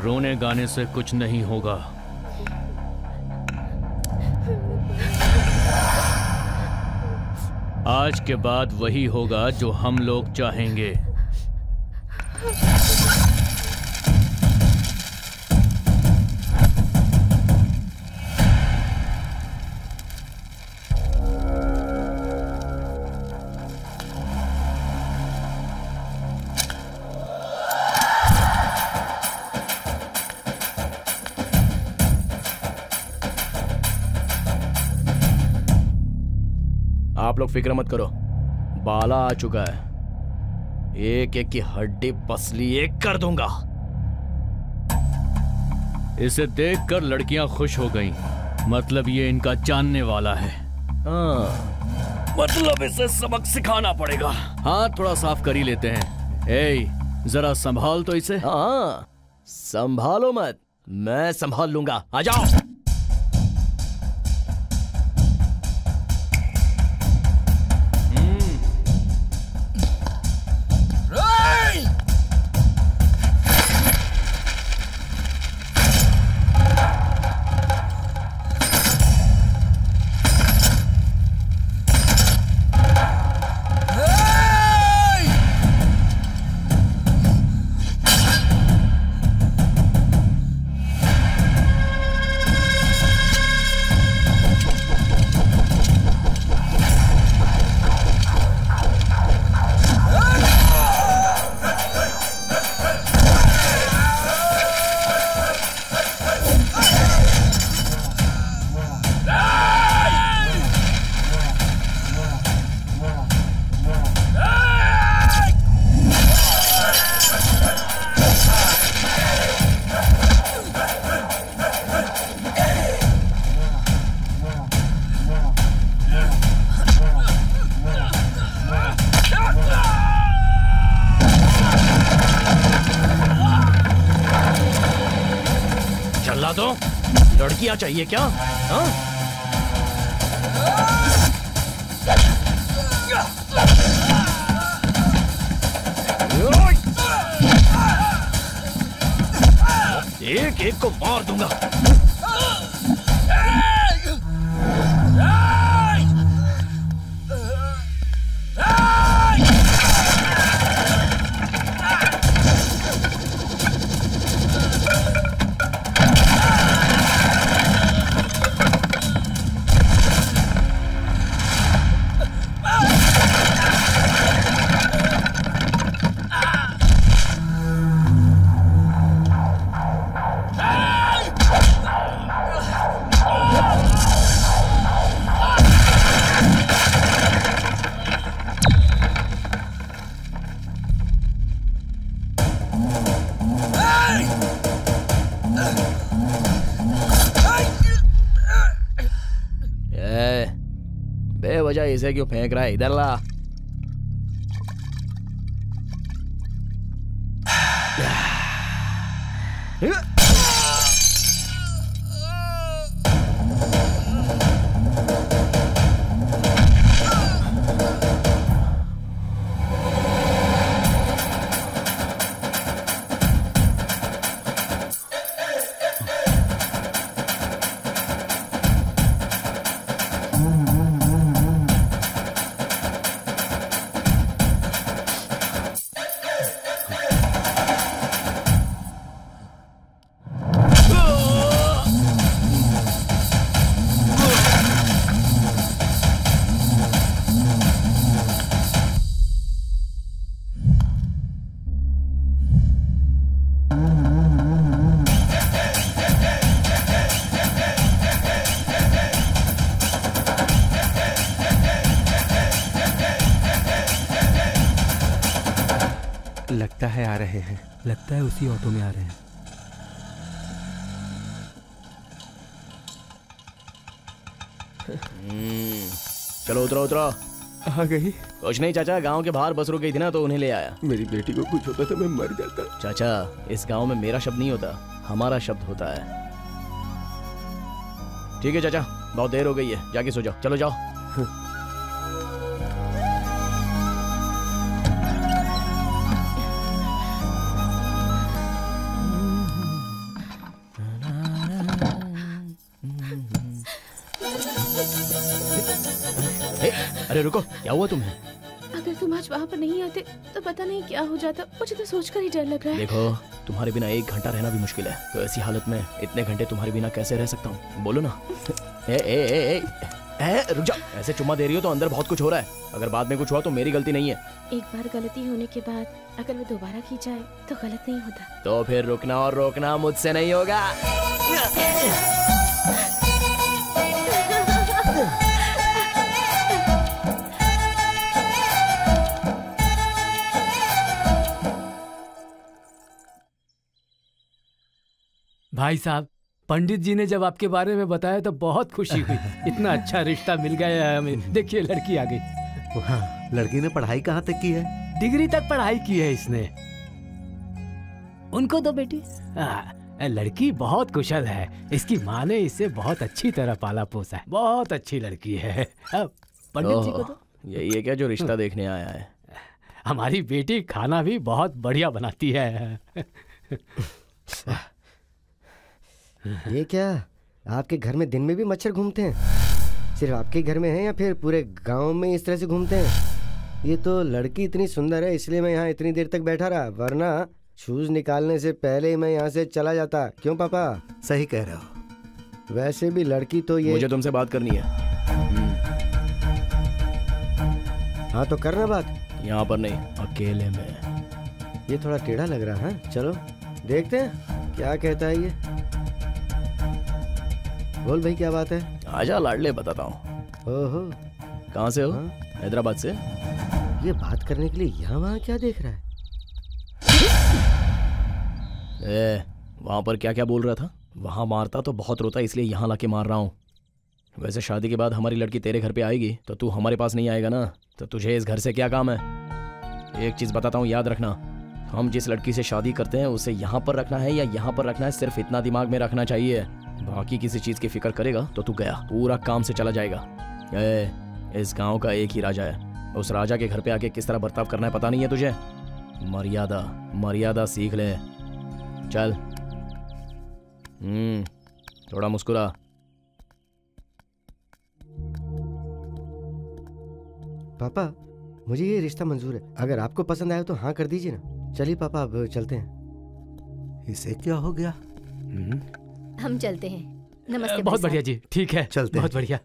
रोने गाने से कुछ नहीं होगा। आज के बाद वही होगा जो हम लोग चाहेंगे। लोग फ़िक्र मत करो। बाला आ चुका है। एक एक की हड्डी पसली एक कर दूँगा। इसे देखकर लड़कियाँ खुश हो गईं। मतलब ये इनका जानने वाला है। हाँ। मतलब इसे सबक सिखाना पड़ेगा। हाँ थोड़ा साफ़ कर ही लेते हैं। ए जरा संभाल तो इसे। हाँ। संभालो मत। मैं संभाल लूँगा। आ जाओ। चाहिए क्या? बेवजह इसे क्यों फेंक रहा है रहे हैं। लगता है उसी ऑटो में आ रहे हैं। हम्म, चलो उतरो उतरो। आ गई। कुछ नहीं चाचा गाँव के बाहर बस रुक गई थी ना तो उन्हें ले आया। मेरी बेटी को कुछ होता तो मैं मर जाता। चाचा इस गाँव में मेरा शब्द नहीं होता हमारा शब्द होता है। ठीक है चाचा बहुत देर हो गई है जाके सो जाओ। चलो जाओ। रुको क्या हुआ तुम्हें? अगर तुम आज वहाँ पर नहीं आते तो पता नहीं क्या हो जाता। मुझे तो सोचकर ही डर लग रहा है। देखो तुम्हारे बिना एक घंटा रहना भी मुश्किल है। तो ऐसी हालत में इतने घंटे तुम्हारे बिना कैसे रह सकता हूँ? बोलो ना। ए, ए, ए, ए, ए, रुक जा ऐसे चुम्मा दे रही हो तो अंदर बहुत कुछ हो रहा है। अगर बाद में कुछ हुआ तो मेरी गलती नहीं है। एक बार गलती होने के बाद अगर वो दोबारा की जाए तो गलत नहीं होता। तो फिर रुकना और रोकना मुझसे नहीं होगा। भाई साहब पंडित जी ने जब आपके बारे में बताया तो बहुत खुशी हुई। इतना अच्छा रिश्ता मिल गया है हमें। देखिए लड़की आ गई। वाह, लड़की ने पढ़ाई कहाँ तक की है? डिग्री तक पढ़ाई की है इसने। उनको दो बेटी। हाँ, लड़की बहुत कुशल है। इसकी माँ ने इसे बहुत अच्छी तरह पाला पोसा है। बहुत अच्छी लड़की है। अब पंडित जी को तो यही है क्या जो रिश्ता देखने आया है? हमारी बेटी खाना भी बहुत बढ़िया बनाती है। ये क्या? आपके घर में दिन में भी मच्छर घूमते हैं? सिर्फ़ आपके घर में है या फिर पूरे गाँव में इस तरह से घूमते हैं? ये तो लड़की इतनी सुंदर है इसलिए मैं यहाँ इतनी देर तक बैठा रहा वरना शूज़ निकालने से पहले ही मैं यहाँ से चला जाता। क्यों पापा? सही कह रहे हो। वैसे भी लड़की तो ये मुझे तुमसे बात करनी है। हाँ तो करना बात। यहाँ पर नहीं अकेले में। ये थोड़ा टेढ़ा लग रहा है? चलो देखते हैं क्या कहता है ये। बोल भाई क्या बात है? आजा लाडले बताता हूँ। ओहो। कहाँ से हो? हैदराबाद से? ये बात करने के लिए यहाँ वहाँ क्या देख रहा है? ए, वहाँ पर क्या क्या बोल रहा था? वहाँ मारता तो बहुत रोता इसलिए यहाँ लाके मार रहा हूँ। वैसे शादी के बाद हमारी लड़की तेरे घर पे आएगी तो तू हमारे पास नहीं आएगा ना? तो तुझे इस घर से क्या काम है? एक चीज़ बताता हूँ याद रखना। हम जिस लड़की से शादी करते हैं उसे यहाँ पर रखना है या यहाँ पर रखना है सिर्फ़ इतना दिमाग में रखना चाहिए। बाकी किसी चीज़ की फ़िक्र करेगा तो तू गया। पूरा काम से चला जाएगा। ए, इस गाँव का एक ही राजा है। उस राजा के घर पे आके किस तरह बर्ताव करना है पता नहीं है तुझे? मर्यादा मर्यादा सीख ले। चल। हम्म थोड़ा मुस्कुरा। पापा मुझे ये रिश्ता मंजूर है। अगर आपको पसंद आया तो हाँ कर दीजिए ना। चलिए पापा अब चलते हैं। इसे क्या हो गया? हम चलते हैं। नमस्ते बहुत बढ़िया जी ठीक है चलते बहुत बढ़िया।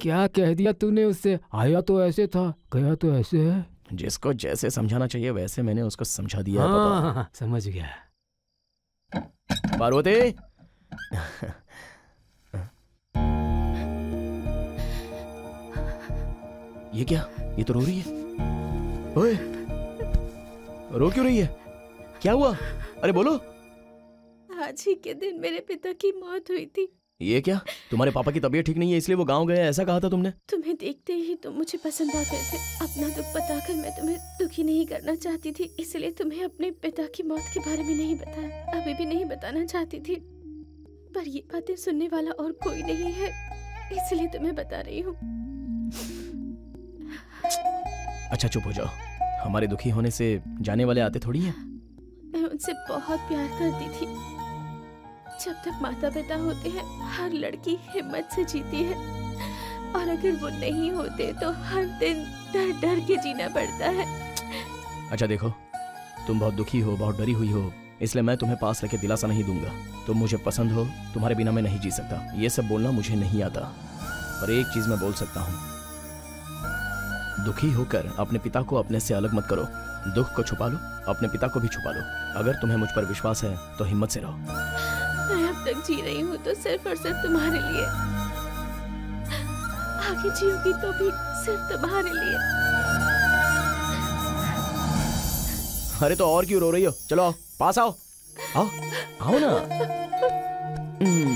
क्या कह दिया तूने उससे? आया तो ऐसे था गया तो ऐसे है। जिसको जैसे समझाना चाहिए वैसे मैंने उसको समझा दिया हाँ, पापा। हाँ, हाँ, समझ गया। पार्वती? ये क्या? ये तो रो रही है। ओए रो क्यों रही है? क्या हुआ? अरे बोलो। आज ही के दिन मेरे पिता की मौत हुई थी। ये क्या? तुम्हारे पापा की तबीयत ठीक नहीं है इसलिए वो गाँव गए ऐसा कहा था तुमने? तुम्हें देखते ही तुम मुझे पसंद आ गए थे। अपना दुख बताकर मैं तुम्हें दुखी नहीं करना चाहती थी इसलिए तुम्हें अपने पिता की मौत के बारे में नहीं बताया अभी भी नहीं बताना चाहती थी। पर ये बातें सुनने वाला और कोई नहीं है इसलिए तुम्हें बता रही हूँ। अच्छा चुप हो जाओ। हमारे दुखी होने से जाने वाले आते थोड़ी हैं? मैं उनसे बहुत प्यार करती थी। जब तक माता पिता होते हैं, हर लड़की हिम्मत से जीती है। और अगर वो नहीं होते तो हर दिन डर डर के जीना पड़ता है। अच्छा देखो, तुम बहुत दुखी हो, बहुत डरी हुई हो, इसलिए मैं तुम्हें पास रखे दिलासा नहीं दूँगा। तुम मुझे पसंद हो, तुम्हारे बिना मैं नहीं जी सकता। ये सब बोलना मुझे नहीं आता, पर एक चीज़ मैं बोल सकता हूँ। दुखी होकर अपने पिता को अपने से अलग मत करो। दुख को छुपा लो, अपने पिता को भी छुपा लो। अगर तुम्हें मुझ पर विश्वास है तो हिम्मत से रहो। तक जी रही हूँ तो सिर्फ़ और सिर्फ़ तुम्हारे लिए। आगे जियोगी तो भी सिर्फ़ तुम्हारे लिए। अरे तो और क्यों रो रही हो? चलो आओ पास आओ। आओ आओ ना। हम्म,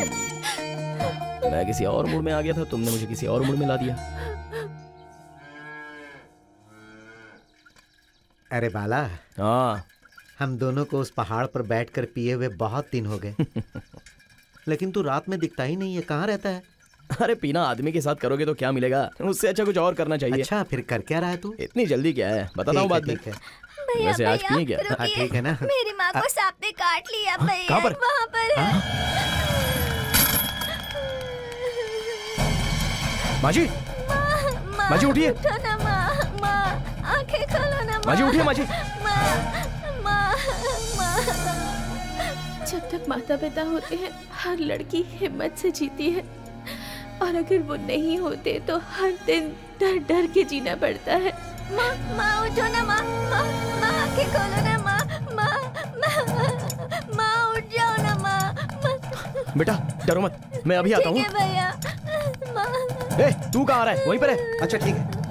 मैं किसी और मूड में आ गया था तुमने मुझे किसी और मूड में ला दिया। अरे बाला हाँ। हम दोनों को उस पहाड़ पर बैठकर पिए हुए बहुत दिन हो गए। लेकिन तू रात में दिखता ही नहीं है। कहाँ रहता है? अरे पीना आदमी के साथ करोगे तो क्या मिलेगा? उससे अच्छा कुछ और करना चाहिए। अच्छा फिर कर क्या रहा है तू? इतनी जल्दी क्या है? बताता हूँ है, ठीक है। वैसे आज पिए क्या हाँ ठीक है ना। मेरी माँ को सांप ने काट लिया भैया पर? वहाँ पर है। माँ जी? माँ माँ जी, उठिए। उठो ना माँ माँ आँखें खोलो ना माँ जी, उठिए, माँ जी। माँ माँ माँ। जब तक माता पिता होते हैं हर लड़की हिम्मत से जीती है। और अगर वो नहीं होते तो हर दिन डर डर के जीना पड़ता है। माँ माँ उठो ना माँ। माँ माँ आँखें खोलो ना माँ। माँ माँ माँ उठ जाओ ना माँ। माँ। बेटा डरो मत। मैं अभी आता ठीक हूँ है भैया। माँ। ए तू कहाँ आ रहा है? वहीं पर है। अच्छा ठीक है।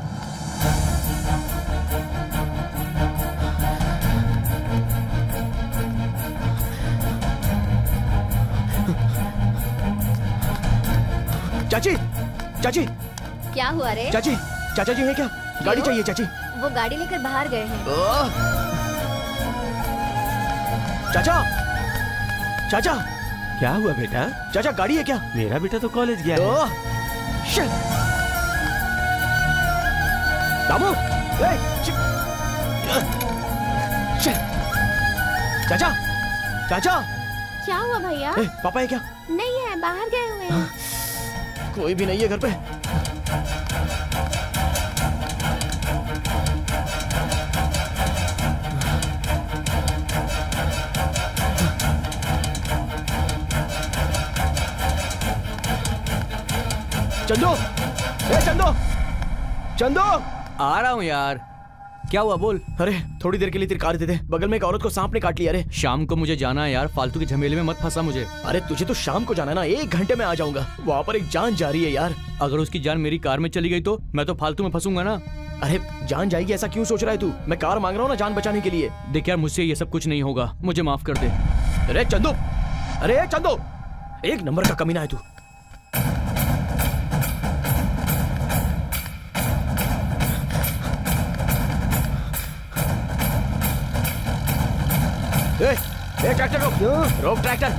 चाची चाची। क्या हुआ रे? चाची चाचा जी हैं क्या? गाड़ी चाहिए चाची। वो गाड़ी लेकर बाहर गए हैं। चाचा चाचा। क्या हुआ बेटा? चाचा गाड़ी है क्या? मेरा बेटा तो कॉलेज गया है! दामू ए, शिट! शिट! चाचा चाचा। क्या हुआ भैया? पापा है क्या? नहीं है बाहर गए हुए हैं। कोई भी नहीं है घर पे। चंदो ए चंदो चंदो। आ रहा हूँ यार। क्या हुआ बोल? अरे थोड़ी देर के लिए तेरी कार दे दे। बगल में एक औरत को सांप ने काट लिया अरे। शाम को मुझे जाना है यार फालतू के झमेले में मत फंसा मुझे। अरे तुझे तो शाम को जाना है ना एक घंटे में आ जाऊँगा। वहाँ पर एक जान जा रही है यार। अगर उसकी जान मेरी कार में चली गई तो मैं तो फालतू में फंसूँगा ना। अरे जान जाएगी ऐसा क्यों सोच रहा है तू? मैं कार मांग रहा हूँ ना जान बचाने के लिए। देख यार मुझसे ये सब कुछ नहीं होगा। मुझे माफ़ कर दे। अरे चंदू! अरे चंदू! एक नंबर का कमीना है तू। ए, ए, ट्रैक्टर रोक रोक ट्रैक्टर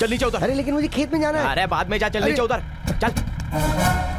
चल नीचे उतर। अरे लेकिन मुझे खेत में जाना है। अरे बाद में जा चल नीचे उतर। चल।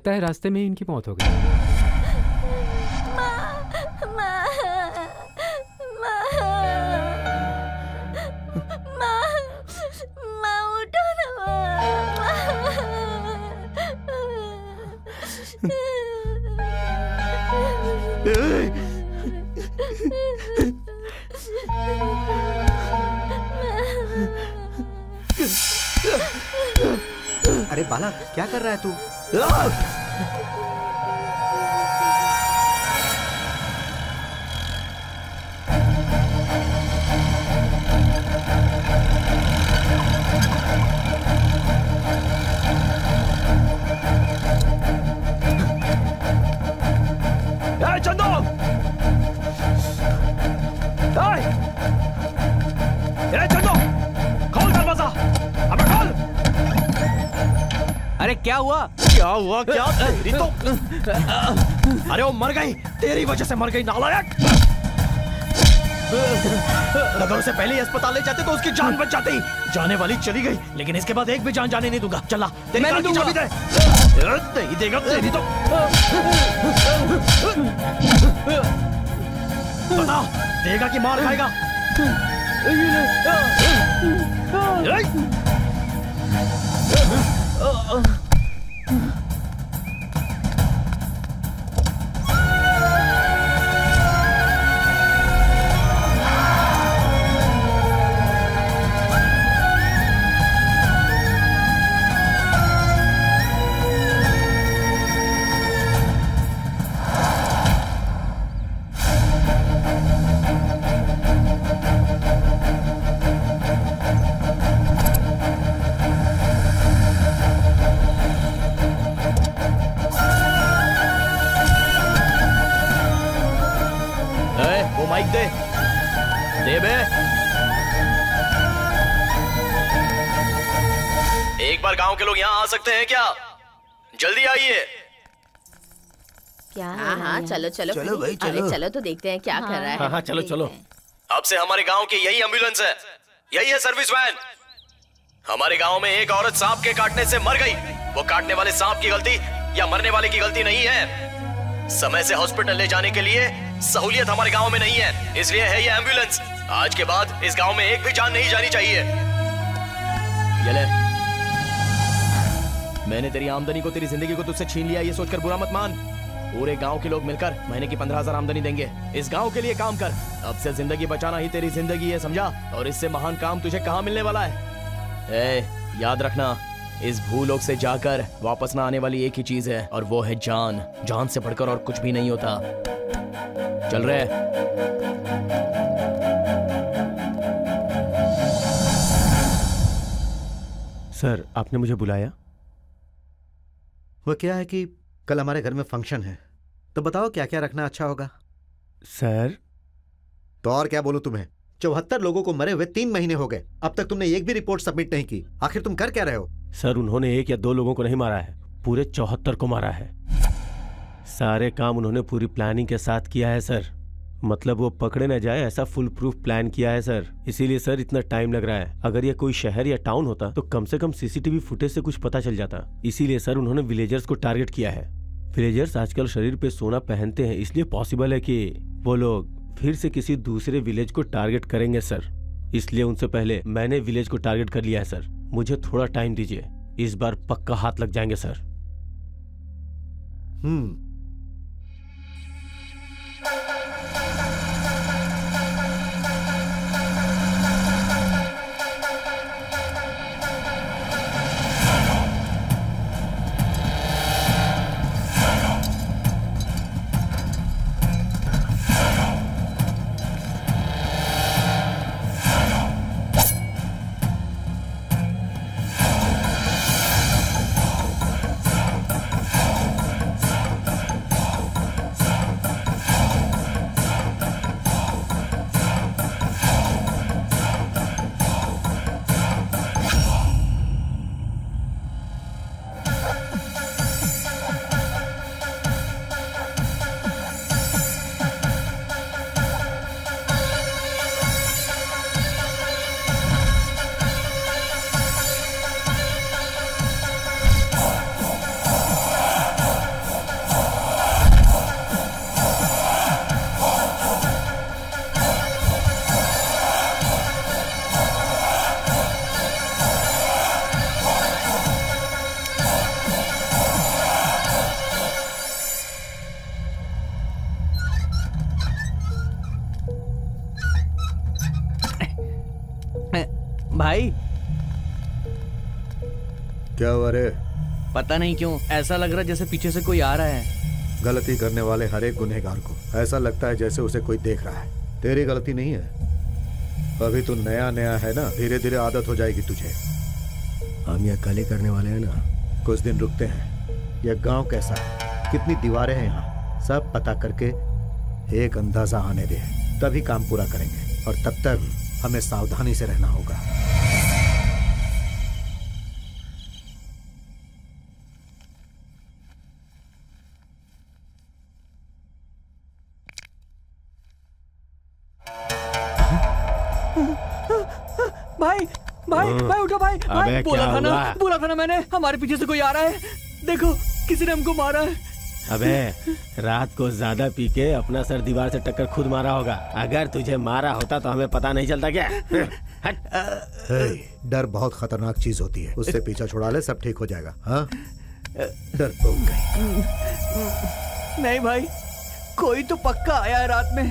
लगता है रास्ते में ही इनकी मौत हो गई। अरे बाला, क्या कर रहा है तू? हुआ? क्या हुआ? क्या तेरी तो अरे वो मर गई। तेरी वजह से मर गई नालायक। अगर उसे पहले ही अस्पताल ले जाते तो उसकी जान बच जाती। जाने वाली चली गई लेकिन इसके बाद एक भी जान जाने नहीं दूँगा। चला तेरी मैं दूँगा। दे। नहीं देगा तेरी तो। बता देगा कि मार खाएगा? ए, चलो चलो चलो भाई, चलो। चलो तो देखते हैं क्या कर रहा है। हाँ हाँ चलो चलो। अब से हमारे गाँव की यही एंबुलेंस है। यही है सर्विस वैन हमारे गाँव में एक औरत सांप के काटने से मर गई। वो काटने वाले सांप की गलती या मरने वाले की गलती नहीं है। समय से हॉस्पिटल ले जाने के लिए सहूलियत हमारे गाँव में नहीं है। इसलिए है ये एंबुलेंस आज के बाद इस गाँव में एक भी जान नहीं जानी चाहिए। ये ले। मैंने तेरी आमदनी को तेरी ज़िंदगी को तुझसे छीन लिया ये सोचकर बुरा मत मान। पूरे गाँव के लोग मिलकर महीने की पंद्रह हज़ार आमदनी देंगे। इस गाँव के लिए काम कर। अब से ज़िंदगी बचाना ही तेरी ज़िंदगी है समझा? और इससे महान काम तुझे कहाँ मिलने वाला है? ए, याद रखना इस भूलोक से जाकर वापस ना आने वाली एक ही चीज़ है और वो है जान। जान से बढ़कर और कुछ भी नहीं होता। चल रहे सर आपने मुझे बुलाया? वो क्या है कि कल हमारे घर में फ़ंक्शन है। तो बताओ क्या क्या रखना अच्छा होगा? सर। तो और क्या बोलो तुम्हें? चौहत्तर लोगों को मरे हुए तीन महीने हो गए। अब तक तुमने एक भी रिपोर्ट सबमिट नहीं की। आखिर तुम कर क्या रहे हो? सर उन्होंने एक या दो लोगों को नहीं मारा है। पूरे चौहत्तर को मारा है। सारे काम उन्होंने पूरी प्लानिंग के साथ किया है सर। मतलब वो पकड़े न जाए, ऐसा फुल प्रूफ प्लान किया है सर इसीलिए सर इतना टाइम लग रहा है। अगर ये कोई शहर या टाउन होता तो कम से कम सीसीटीवी फुटेज से कुछ पता चल जाता। इसीलिए सर उन्होंने विलेजर्स को टारगेट किया है। विलेजर्स आजकल शरीर पे सोना पहनते हैं, इसलिए पॉसिबल है कि वो लोग फिर से किसी दूसरे विलेज को टारगेट करेंगे सर इसलिए उनसे पहले मैंने विलेज को टारगेट कर लिया है सर मुझे थोड़ा टाइम दीजिए। इस बार पक्का हाथ लग जाएँगे सर हम्म। क्या हुआ रे पता नहीं क्यों ऐसा लग रहा जैसे पीछे से कोई आ रहा है। गलती करने वाले हर एक गुनहगार को ऐसा लगता है जैसे उसे कोई देख रहा है। तेरी गलती नहीं है। अभी तू नया नया है ना धीरे धीरे आदत हो जाएगी तुझे। हम यह गली करने वाले हैं ना। कुछ दिन रुकते हैं। यह गाँव कैसा है? कितनी दीवारें हैं यहाँ? सब पता करके एक अंदाज़ा आने दे। तभी काम पूरा करेंगे। और तब तक हमें सावधानी से रहना होगा। भाई बोला क्या था ना? हुआ? बोला था ना मैंने हमारे पीछे से कोई आ रहा है? देखो किसी ने हमको मारा है। अबे रात को ज़्यादा पी के अपना सर दीवार से टक्कर खुद मारा होगा। अगर तुझे मारा होता तो हमें पता नहीं चलता क्या? डर बहुत खतरनाक चीज़ होती है। उससे पीछा छुड़ा ले सब ठीक हो जाएगा हाँ? डर तो गई नहीं भाई कोई तो पक्का आया है रात में।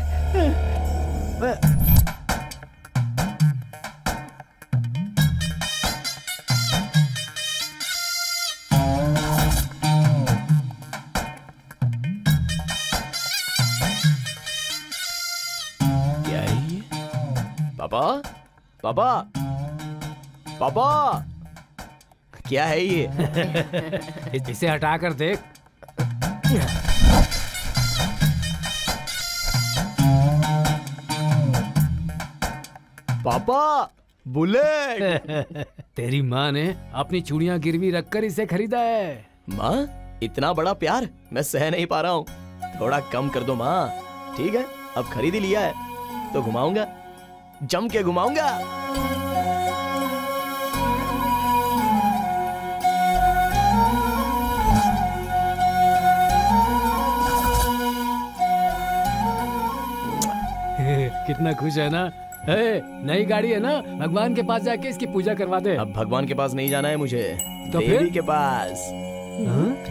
पापा पापा पापा क्या है ये? इसे हटा कर देख। पापा बुलेट! तेरी माँ ने अपनी चूड़ियाँ गिरवी रखकर इसे खरीदा है। माँ इतना बड़ा प्यार मैं सह नहीं पा रहा हूँ। थोड़ा कम कर दो माँ। ठीक है अब खरीद ही लिया है। तो घुमाऊँगा। जम के घुमाऊँगा कितना खुश है ना ए, नई गाड़ी है ना भगवान के पास जाके इसकी पूजा करवा दे अब भगवान के पास नहीं जाना है मुझे तो देवी फिर? के पास हाँ? हाँ।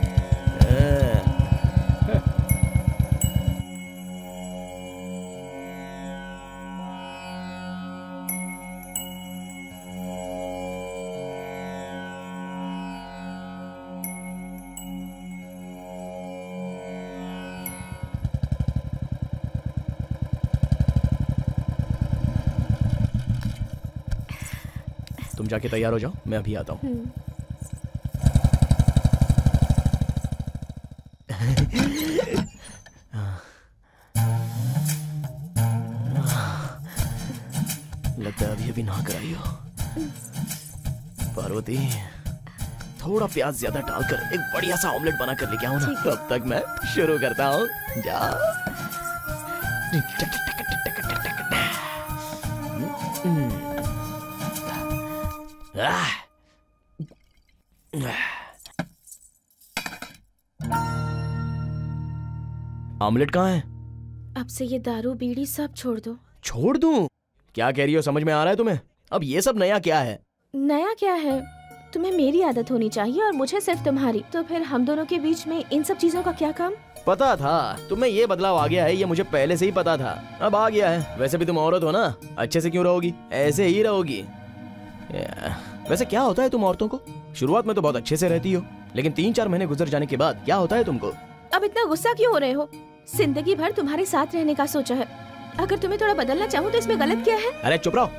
तुम जाके तैयार हो जाओ मैं अभी आता हूँ। लगता है अभी अभी ना कराई हो। पार्वती थोड़ा प्याज ज़्यादा डालकर एक बढ़िया सा ऑमलेट बना कर लेके आओ ना तब तक मैं शुरू करता हूँ। जा। आमलेट कहाँ है? अब से ये दारू बीड़ी सब छोड़ दो। छोड़ दूँ? क्या कह रही हो? समझ में आ रहा है तुम्हें? अब ये सब नया क्या है? नया क्या है? तुम्हें मेरी आदत होनी चाहिए और मुझे सिर्फ़ तुम्हारी। तो फिर हम दोनों के बीच में इन सब चीज़ों का क्या काम? पता था। तुम्हें ये बदलाव आ गया है ये मुझे पहले से ही पता था। अब आ गया है। वैसे भी तुम औरत हो ना? अच्छे से क्यों रहोगी? ऐसे ही रहोगी। वैसे क्या होता है तुम औरतों को? शुरुआत में तो बहुत अच्छे से रहती हो लेकिन तीन चार महीने गुजर जाने के बाद क्या होता है तुमको? अब इतना गुस्सा क्यों हो रहे हो? ज़िंदगी भर तुम्हारे साथ रहने का सोचा है। अगर तुम्हें थोड़ा बदलना चाहूँ तो इसमें गलत क्या है? अरे चुप रहो।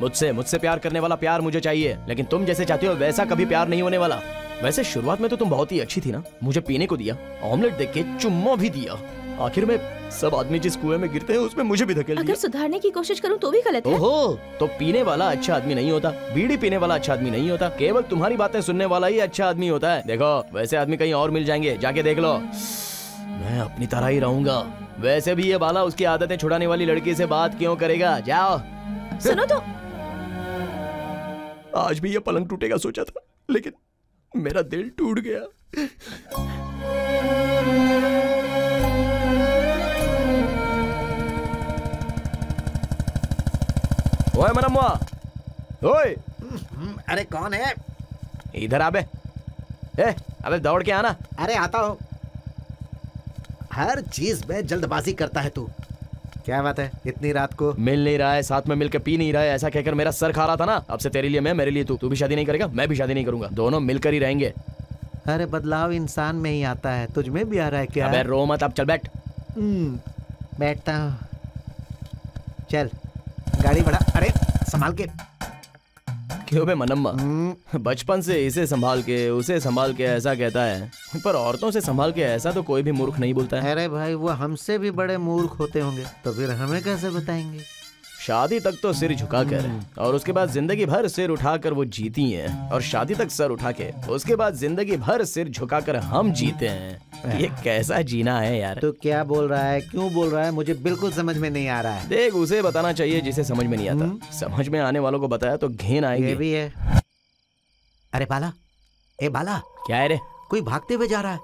मुझसे मुझसे प्यार करने वाला प्यार मुझे चाहिए लेकिन तुम जैसे चाहते हो वैसा कभी प्यार नहीं होने वाला। वैसे शुरुआत में तो तुम बहुत ही अच्छी थी ना। मुझे पीने को दिया ऑमलेट देख के चुम्मा भी दिया। आखिर में सब आदमी जिस कुएँ में गिरते हैं उसमें मुझे भी धकेल अगर सुधारने की कोशिश करूँ तो भी गलत है। ओहो तो पीने वाला अच्छा आदमी नहीं होता। बीड़ी पीने वाला अच्छा आदमी नहीं होता। केवल तुम्हारी बातें सुनने वाला ही अच्छा आदमी होता है। देखो वैसे आदमी कहीं और मिल जाएँगे। जाके देख लो। मैं अपनी तरह ही रहूँगा। वैसे भी ये बाला उसकी आदतें छुड़ाने वाली लड़की से बात क्यों करेगा? जाओ। सुनो तो। आज भी ये पलंग टूटेगा सोचा था लेकिन मेरा दिल टूट गया। ओए मनम्मा। ओए। अरे कौन है? इधर आबे ए अबे दौड़ के आना। अरे आता हूँ। हर चीज़ में जल्दबाजी करता है तू। क्या बात है? इतनी रात को? मिल नहीं रहा है साथ में मिलकर पी नहीं रहा है ऐसा कहकर मेरा सर खा रहा था ना। अब से तेरे लिए मैं मेरे लिए तू। तू भी शादी नहीं करेगा मैं भी शादी नहीं करूँगा। दोनों मिलकर ही रहेंगे। अरे बदलाव इंसान में ही आता है। तुझ में भी आ रहा है क्या? अबे रो मत अब चल बैठ। हम्म, बैठता हूँ। चल गाड़ी बढ़ा। अरे संभाल के। क्यों बे मनम्मा? बचपन से इसे संभाल के उसे संभाल के ऐसा कहता है। पर औरतों से संभाल के ऐसा तो कोई भी मूर्ख नहीं बोलता है। अरे भाई वो हमसे भी बड़े मूर्ख होते होंगे तो फिर हमें कैसे बताएँगे? शादी तक तो सिर झुकाकर और उसके बाद ज़िंदगी भर सिर उठाकर वो जीती हैं। और शादी तक सर उठा के उसके बाद ज़िंदगी भर सिर झुकाकर हम जीते हैं। ये कैसा जीना है यार? तो क्या बोल रहा है? क्यों बोल रहा है? मुझे बिल्कुल समझ में नहीं आ रहा है। देख उसे बताना चाहिए जिसे समझ में नहीं आता। समझ में आने वालों को बताया तो घेन आएगी। ये भी है। अरे बाला ए बाला। क्या है रे? कोई भागते हुए जा रहा है।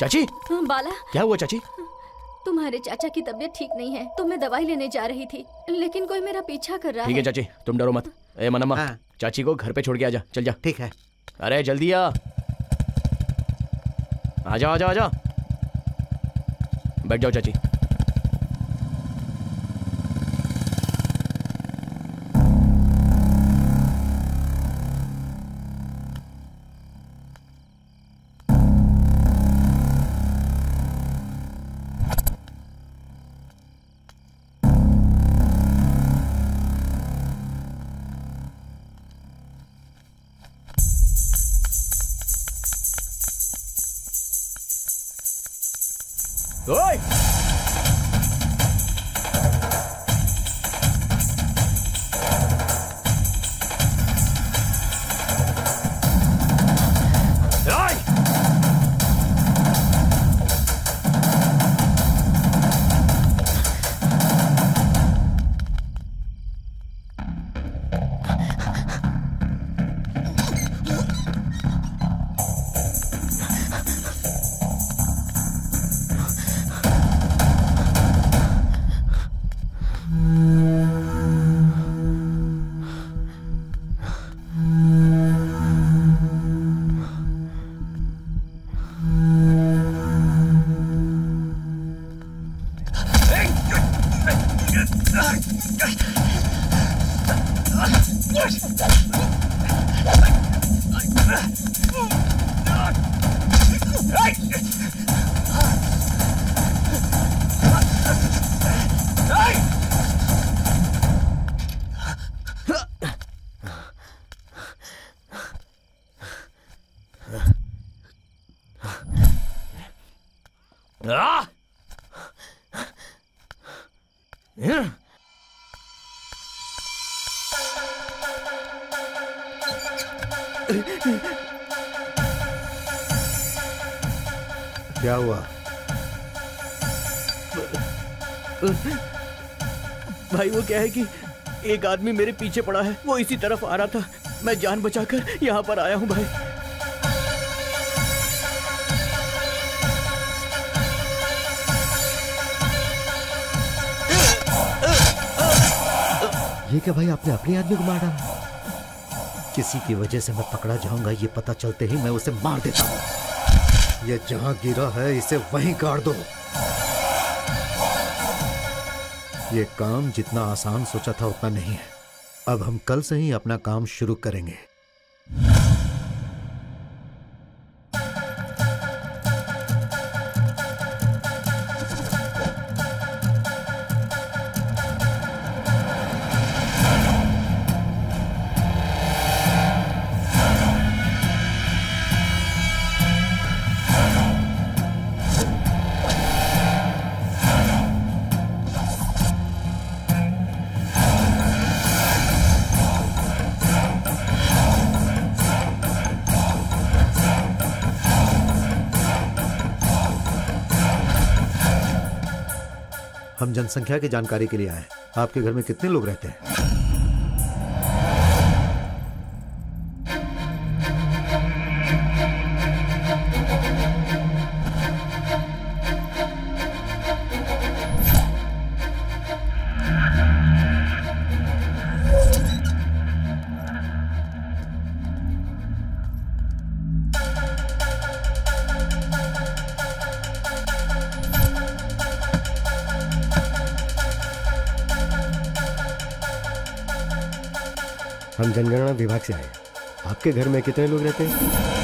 चाची? बाला। क्या हुआ चाची? तुम्हारे चाचा की तबीयत ठीक नहीं है तो मैं दवाई लेने जा रही थी लेकिन कोई मेरा पीछा कर रहा है ठीक है। चाची तुम डरो मत। ए मनम्मा हाँ। चाची को घर पे छोड़ के आजा चल जा। ठीक है। अरे जल्दी आ। आजा आजा आजा। बैठ जाओ चाची। एक आदमी मेरे पीछे पड़ा है। वो इसी तरफ़ आ रहा था। मैं जान बचाकर यहाँ पर आया हूँ भाई। ये क्या भाई आपने अपने आदमी को मार किसी की वजह से मैं पकड़ा जाऊँगा, ये पता चलते ही मैं उसे मार देता हूँ। ये जहाँ गिरा है, इसे वहीं गाड़ दो। ये काम जितना आसान सोचा था उतना नहीं है। अब हम कल से ही अपना काम शुरू करेंगे। हम जनसंख्या की जानकारी के लिए आए हैं। आपके घर में कितने लोग रहते हैं जनगणना विभाग से आए। आपके घर में कितने लोग रहते हैं?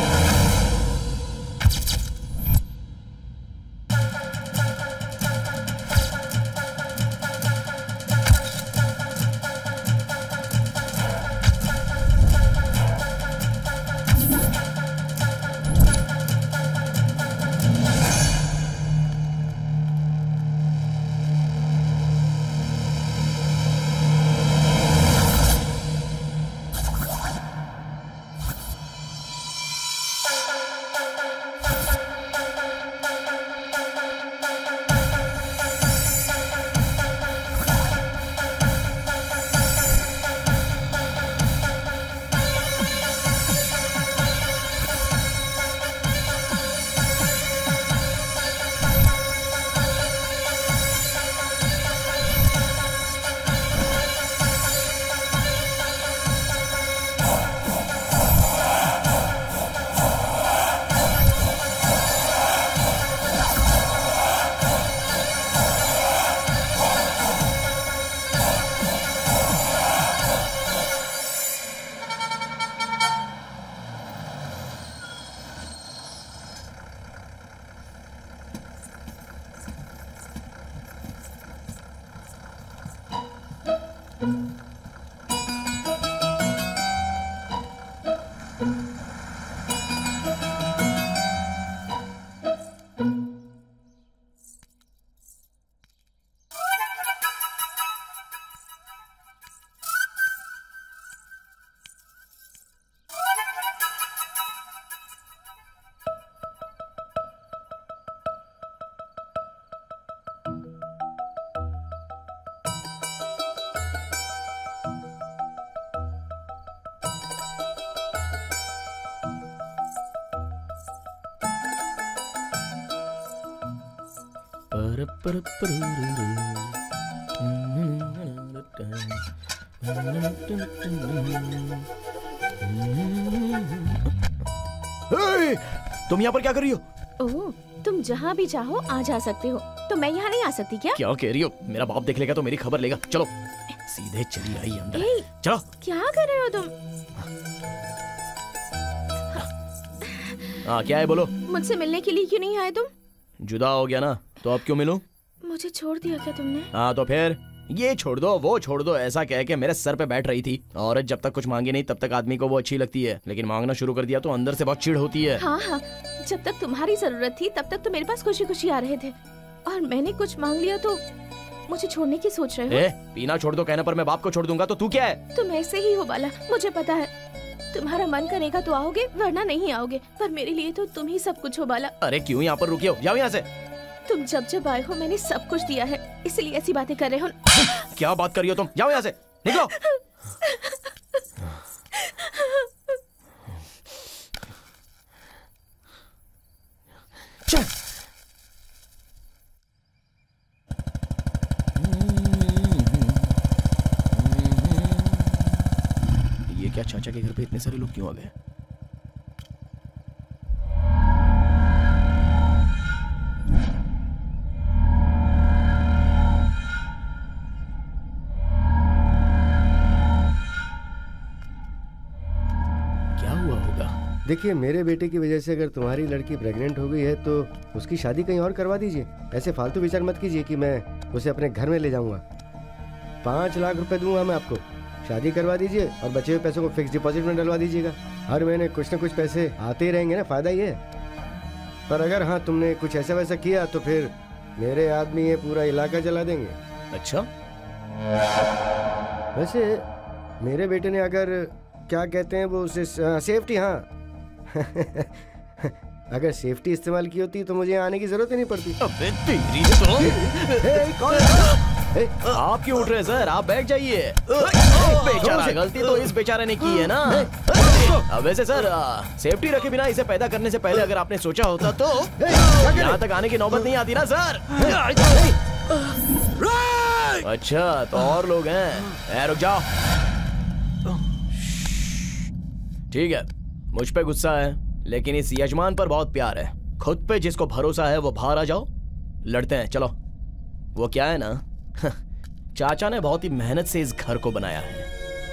तुम यहाँ पर क्या कर रही हो? ओह तुम जहाँ भी चाहो आ जा सकते हो। तो मैं यहाँ नहीं आ सकती क्या? क्या कह रही हो? मेरा बाप देख लेगा तो मेरी खबर लेगा। चलो। सीधे चली आई अंदर। ए, चलो। क्या कर रहे हो तुम? हाँ क्या है बोलो? मुझसे मिलने के लिए क्यों नहीं आए तुम? जुदा हो गया ना? तो अब क्यों मिलूं? मुझे छोड़ दिया क्या तुमने? हाँ तो फिर? ये छोड़ दो वो छोड़ दो ऐसा कह के मेरे सर पे बैठ रही थी। औरत जब तक कुछ मांगे नहीं तब तक आदमी को वो अच्छी लगती है। लेकिन मांगना शुरू कर दिया तो अंदर से बहुत चिढ़ होती है। हाँ हाँ। जब तक तुम्हारी ज़रूरत थी तब तक तो मेरे पास खुशी खुशी आ रहे थे। और मैंने कुछ मांग लिया तो मुझे छोड़ने की सोच रहे ए, हो पीना छोड़ दो कहने पर मैं बाप को छोड़ दूँगा तो तू क्या है? तुम ऐसे ही हो बाला मुझे पता है। तुम्हारा मन करेगा तो आओगे वरना नहीं आओगे। पर मेरे लिए तो तुम ही सब कुछ हो बाला। अरे क्यों यहाँ पर रुकी हो? जाओ यहाँ से। तुम जब जब आए हो, मैंने सब कुछ दिया है। इसलिए ऐसी बातें कर रहे हो। क्या बात कर रही हो तुम? जाओ यहाँ से। निकलो। ये क्या चाचा के घर पे इतने सारे लोग क्यों आ गए? देखिए मेरे बेटे की वजह से अगर तुम्हारी लड़की प्रेग्नेंट हो गई है तो उसकी शादी कहीं और करवा दीजिए। ऐसे फालतू विचार मत कीजिए कि मैं उसे अपने घर में ले जाऊँगा। पाँच लाख रुपए दूँगा मैं आपको। शादी करवा दीजिए और बचे हुए पैसों को फिक्स डिपॉजिट में डलवा दीजिएगा। हर महीने कुछ ना कुछ पैसे आते ही रहेंगे ना फ़ायदा ही है। पर अगर हाँ तुमने कुछ ऐसा वैसा किया तो फिर मेरे आदमी ये पूरा इलाका जला देंगे। अच्छा। वैसे मेरे बेटे ने अगर क्या कहते हैं वो उसे सेफ्टी हाँ। अगर सेफ्टी इस्तेमाल की होती तो मुझे आने की ज़रूरत ही नहीं पड़ती। अबे तेरी तो ए, कौन ए, आप क्यों उठ रहे हैं सर? आप बैठ जाइए। बेचारा गलती तो इस बेचारे ने की है ना? अब वैसे सर सेफ्टी रखे बिना इसे पैदा करने से पहले अगर आपने सोचा होता तो? यहाँ तक आने की नौबत नहीं आती ना सर? अच्छा तो और लोग हैं। रुक जाओ। ठीक है। मुझ पे गुस्सा है, लेकिन इस यजमान पर बहुत प्यार है। खुद पे जिसको भरोसा है, वो बाहर आ जाओ। लड़ते हैं, चलो। वो क्या है ना? चाचा ने बहुत ही मेहनत से इस घर को बनाया है।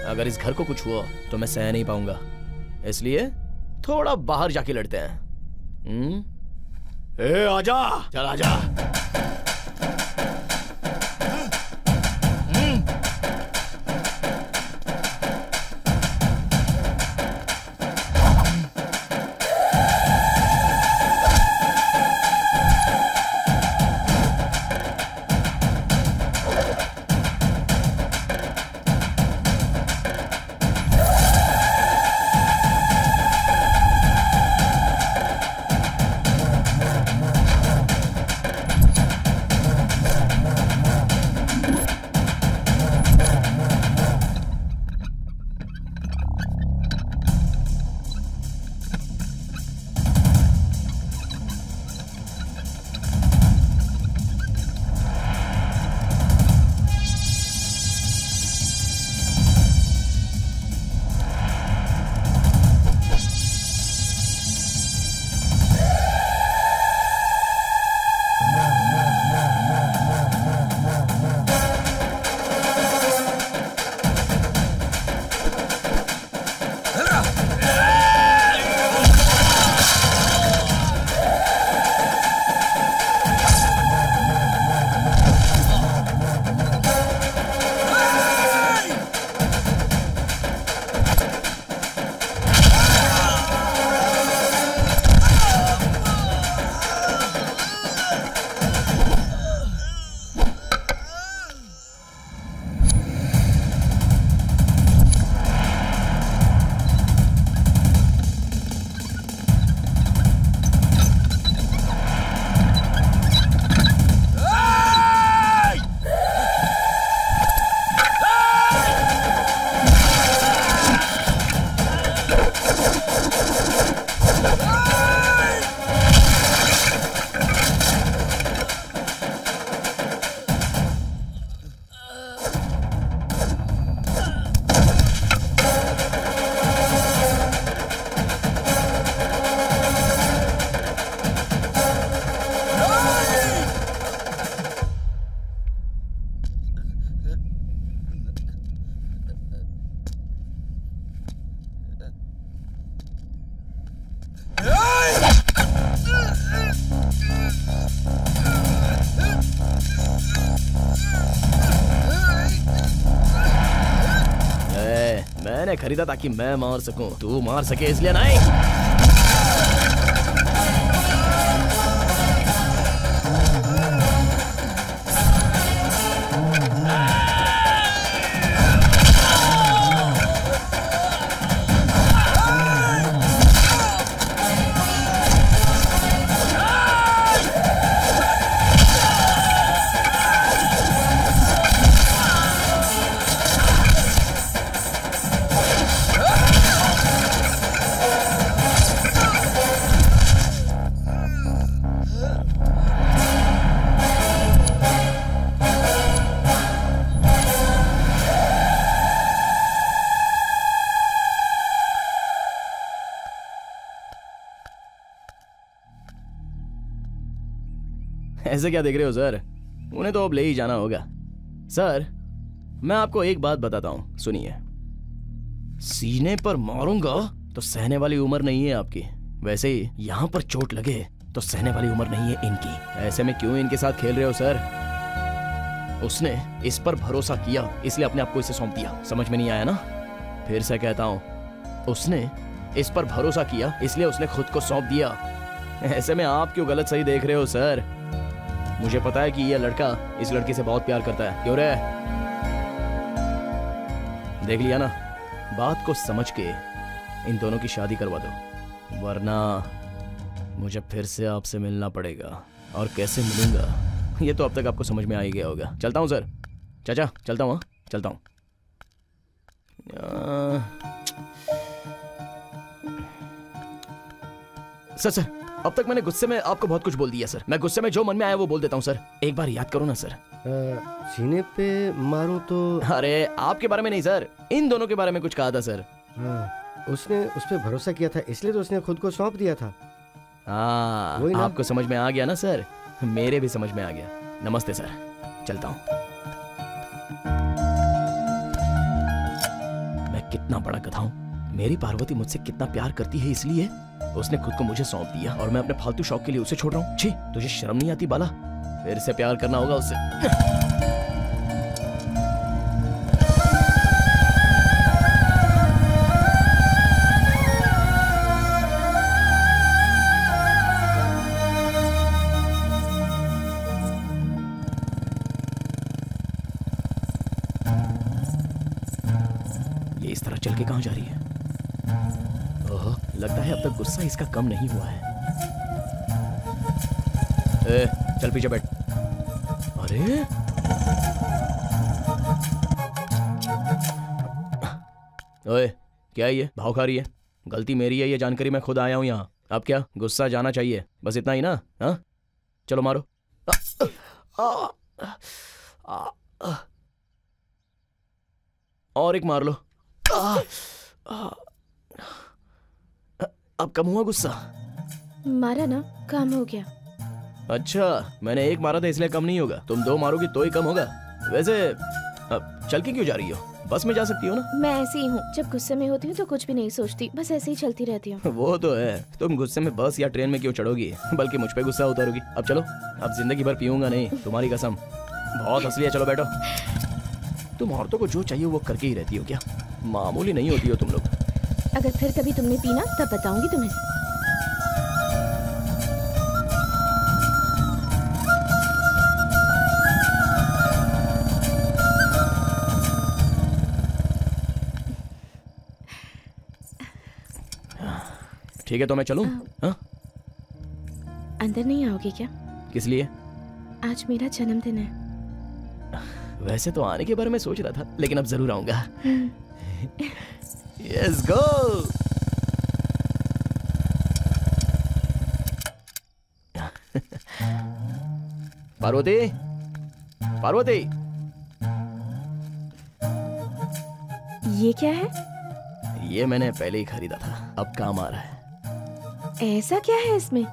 अगर इस घर को कुछ हुआ तो मैं सह नहीं पाऊँगा। इसलिए थोड़ा बाहर जाके लड़ते हैं। हम्म? ए, आजा! चल, आजा! खरीदा ताकि मैं मार सकूँ। तू मार सके इसलिए नहीं ऐसे क्या देख रहे हो, सर? उन्हें तो अब ले ही जाना होगा। सर, मैं आपको एक बात बताता हूँ, सुनिए। सीने पर मारूँगा तो सहने वाली उम्र नहीं है आपकी। वैसे ही यहाँ पर चोट लगे तो सहने वाली उम्र नहीं है इनकी। ऐसे में क्यों इनके साथ खेल रहे हो, सर? उसने इस पर भरोसा किया, इसलिए अपने आप को इसे सौंप दिया। समझ में नहीं आया ना? फिर से कहता हूँ, उसने इस पर भरोसा किया, इसलिए उसने खुद को सौंप दिया। ऐसे में आप क्यों गलत सही देख रहे हो, सर? मुझे पता है कि यह लड़का इस लड़की से बहुत प्यार करता है। क्यों रे? देख लिया ना? बात को समझ के इन दोनों की शादी करवा दो। वरना मुझे फिर से आपसे मिलना पड़ेगा। और कैसे मिलूँगा? ये तो अब तक आपको समझ में आ ही गया होगा। चलता हूँ, सर। चाचा, चलता हूँ हाँ? चलता हूँ। Sir sir. अब तक मैंने गुस्से में आपको बहुत कुछ बोल दिया सर। मैं गुस्से में जो मन में आया वो बोल देता हूँ सर। एक बार याद करो ना सर। सीने पे मारूं तो अरे आपके बारे में नहीं सर। इन दोनों के बारे में कुछ कहा था सर। हाँ, उसने उस पर भरोसा किया था इसलिए तो उसने खुद को सौंप दिया था। हाँ आपको समझ में आ गया ना सर? मेरे भी समझ में आ गया। नमस्ते सर। चलता हूँ। मैं कितना बड़ा गधा हूँ। मेरी पार्वती मुझसे कितना प्यार करती है इसलिए उसने खुद को मुझे सौंप दिया और मैं अपने फालतू शौक के लिए उसे छोड़ रहा हूँ। छी, तुझे शर्म नहीं आती बाला? फिर से प्यार करना होगा उससे कम नहीं हुआ है। ए, चल पीछे बैठ। अरे? ओए क्या ये? भाव खा रही है। गलती मेरी है ये जानकारी मैं खुद आया हूँ यहाँ। अब क्या? गुस्सा जाना चाहिए। बस इतना ही ना हाँ? चलो मारो। आ, आ, आ, आ, और एक मार लो। आ, आ, अब कम हुआ गुस्सा। मारा ना काम हो गया। अच्छा मैंने एक मारा था इसलिए कम नहीं होगा। तुम दो मारोगी तो ही कम होगा। वैसे अब चल के क्यों जा रही हो? बस में जा सकती हो ना? मैं ऐसी ही हूँ। जब गुस्से में होती हूँ तो कुछ भी नहीं सोचती। बस ऐसे ही चलती रहती हूँ। वो तो है। तुम गुस्से में बस या ट्रेन में क्यों चढ़ोगी? बल्कि मुझ पे गुस्सा उतारोगी। अब चलो अब ज़िंदगी भर पीऊँगा नहीं तुम्हारी कसम। बहुत असली है चलो बैठो। तुम औरतों को जो चाहिए वो करके ही रहती हो क्या? मामूली नहीं होती हो तुम लोग। अगर फिर कभी तुमने पीना तब बताऊँगी तुम्हें। ठीक है तो मैं चलूँ? हाँ? अंदर नहीं आओगे क्या? किस लिए? आज मेरा जन्मदिन है। वैसे तो आने के बारे में सोच रहा था लेकिन अब ज़रूर आऊँगा। Yes go! पार्वती पार्वती ये क्या है? ये मैंने पहले ही खरीदा था। अब काम आ रहा है। ऐसा क्या है इसमें?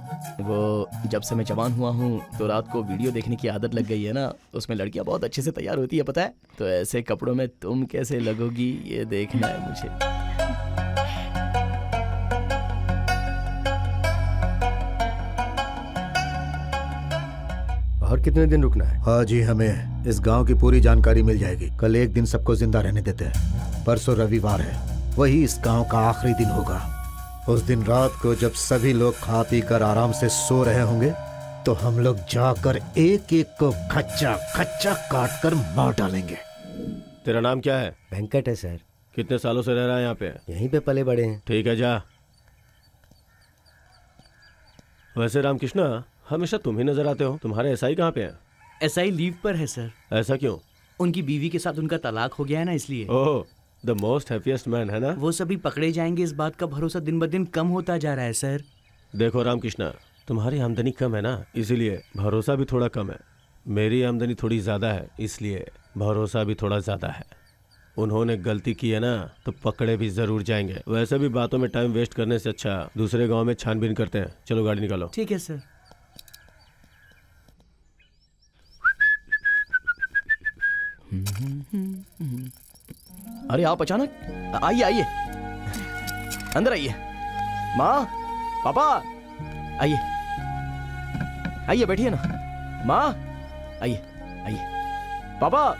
वो जब से मैं जवान हुआ हूँ तो रात को वीडियो देखने की आदत लग गई है ना? उसमें लड़कियाँ बहुत अच्छे से तैयार होती है पता है? तो ऐसे कपड़ों में तुम कैसे लगोगी ये देखना है मुझे। और कितने दिन रुकना है? हाँ जी हमें इस गाँव की पूरी जानकारी मिल जाएगी। कल एक दिन सबको ज़िंदा रहने देते हैं। परसों रविवार है। वही इस गाँव का आखिरी दिन होगा। उस दिन रात को जब सभी लोग खा पी कर आराम से सो रहे होंगे तो हम लोग जाकर एक एक को खच्चा खच्चा काट कर मार डालेंगे। तेरा नाम क्या है? वेंकट है सर। कितने सालों से रह रहा है यहाँ पे? यहीं पे पले बड़े हैं। ठीक है जा। वैसे रामकृष्णा हमेशा तुम ही नज़र आते हो। तुम्हारे एसआई कहाँ पे हैं? एसआई लीव पर है सर। ऐसा क्यों? उनकी बीवी के साथ उनका तलाक हो गया है ना इसलिए। Oh the most happiest man है ना? वो सभी पकड़े जाएँगे इस बात का भरोसा दिन ब दिन कम होता जा रहा है सर। देखो रामकृष्णा तुम्हारी आमदनी कम है ना इसीलिए भरोसा भी थोड़ा कम है। मेरी आमदनी थोड़ी ज़्यादा है इसलिए भरोसा भी थोड़ा ज़्यादा है। उन्होंने गलती की है ना तो पकड़े भी ज़रूर जाएँगे। वैसे भी बातों में टाइम वेस्ट करने से अच्छा दूसरे गाँव में छानबीन करते हैं। चलो गाड़ी निकालो। ठीक है सर। Mm-hmm. अरे आप अचानक? आइए आइए। अंदर आइए। माँ पापा। आइए। आइए बैठिए ना। माँ आइए आइए। पापा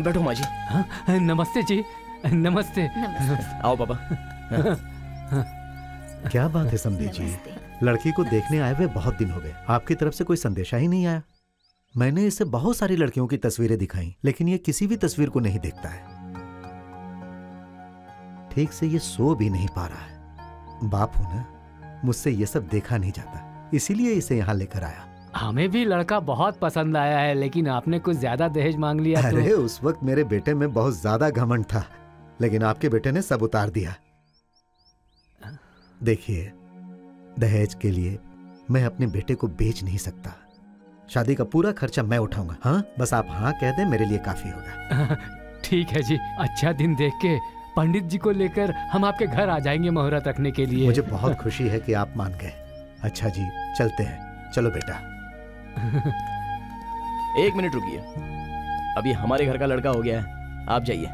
बैठो माँ जी। हाँ, नमस्ते जी। नमस्ते। आओ पापा। क्या बात है समधी जी। लड़की को देखने आए हुए बहुत दिन हो गए। आपकी तरफ़ से कोई संदेशा ही नहीं आया। मैंने इसे बहुत सारी लड़कियों की तस्वीरें दिखाई लेकिन ये किसी भी तस्वीर को नहीं देखता है। ठीक से ये सो भी नहीं पा रहा है। बाप हूँ ना मुझसे ये सब देखा नहीं जाता इसीलिए इसे यहाँ लेकर आया। हमें भी लड़का बहुत पसंद आया है लेकिन आपने कुछ ज़्यादा दहेज मांग लिया अरे तो उस वक्त मेरे बेटे में बहुत ज़्यादा घमंड था लेकिन आपके बेटे ने सब उतार दिया। देखिए दहेज के लिए मैं अपने बेटे को बेच नहीं सकता। शादी का पूरा खर्चा मैं उठाऊँगा। हाँ बस आप हाँ कह दें मेरे लिए काफ़ी होगा। ठीक है जी अच्छा दिन देख के पंडित जी को लेकर हम आपके घर आ जाएँगे मुहूर्त रखने के लिए। मुझे बहुत खुशी है कि आप मान गए। अच्छा जी चलते हैं। चलो बेटा। एक मिनट रुकिए। अभी हमारे घर का लड़का हो गया है। आप जाइए।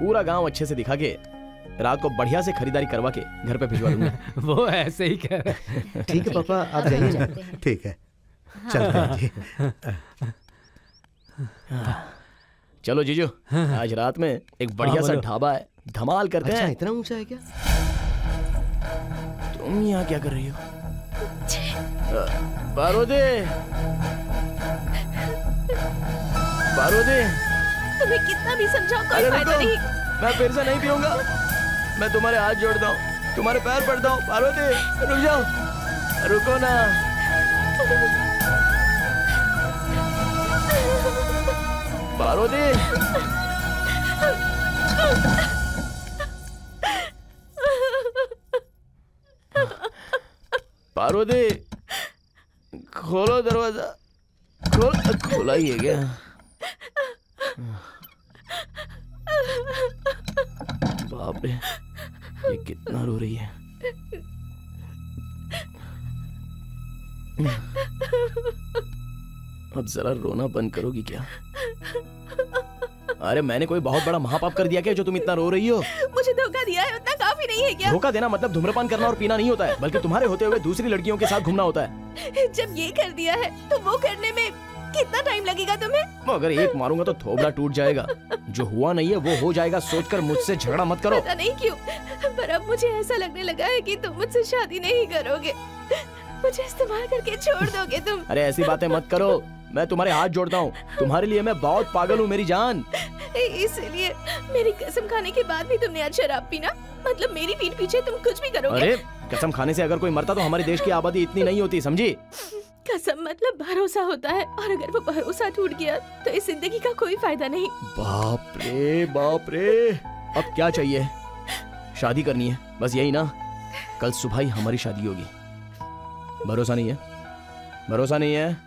पूरा गाँव अच्छे से दिखा के रात को बढ़िया से खरीदारी करवा के घर पे भिजवा दूँगा। वो ऐसे ही कह ठीक है पापा आप जाइए। ठीक है। चलते हैं जी। चलो जीजू आज रात में एक बढ़िया सा बोलो। ढाबा है। धमाल करते अच्छा हैं। इतना ऊँचा है क्या? तुम यहाँ क्या कर रही हो? पार्वती पार्वती तुम्हें कितना भी समझाओ कोई फ़ायदा नहीं। मैं फिर से नहीं पीऊँगा। मैं तुम्हारे हाथ जोड़ता हूँ तुम्हारे पैर पड़ता हूँ पार्वती रुक जाओ। रुको ना। पार्वती पार्वती खोलो दरवाज़ा। खोल, खोला ही है क्या? बाप रे, ये कितना रो रही है। अब जरा रोना बंद करोगी क्या? अरे मैंने कोई बहुत बड़ा महापाप कर दिया क्या जो तुम इतना रो रही हो? मुझे धोखा दिया है उतना काफ़ी नहीं है क्या? धोखा देना मतलब धूम्रपान करना और पीना नहीं होता है बल्कि तुम्हारे होते हुए दूसरी लड़कियों के साथ घूमना होता है। जब ये कर दिया है तो वो करने में कितना टाइम लगेगा तुम्हें? अगर एक मारूँगा तो थोबड़ा टूट जाएगा। जो हुआ नहीं है वो हो जाएगा सोचकर मुझसे झगड़ा मत करो। पता नहीं क्यों पर अब मुझे ऐसा लगने लगा है कि तुम मुझसे शादी नहीं करोगे। मुझे इस्तेमाल करके छोड़ दोगे तुम। अरे ऐसी बातें मत करो। मैं तुम्हारे हाथ जोड़ता हूँ। तुम्हारे लिए मैं बहुत पागल हूँ मेरी जान। इसलिए मेरी कसम खाने के बाद भी तुमने आज शराब पीना? मतलब मेरी पीठ पीछे तुम कुछ भी करोगे? अरे कसम खाने से अगर कोई मरता तो हमारे देश की आबादी इतनी नहीं होती समझी? कसम मतलब भरोसा होता है और अगर वो भरोसा टूट गया तो इस ज़िंदगी का कोई फ़ायदा नहीं। बाप रे बाप रे। अब क्या चाहिए? शादी करनी है बस यही ना? कल सुबह ही हमारी शादी होगी। भरोसा नहीं है? भरोसा नहीं है?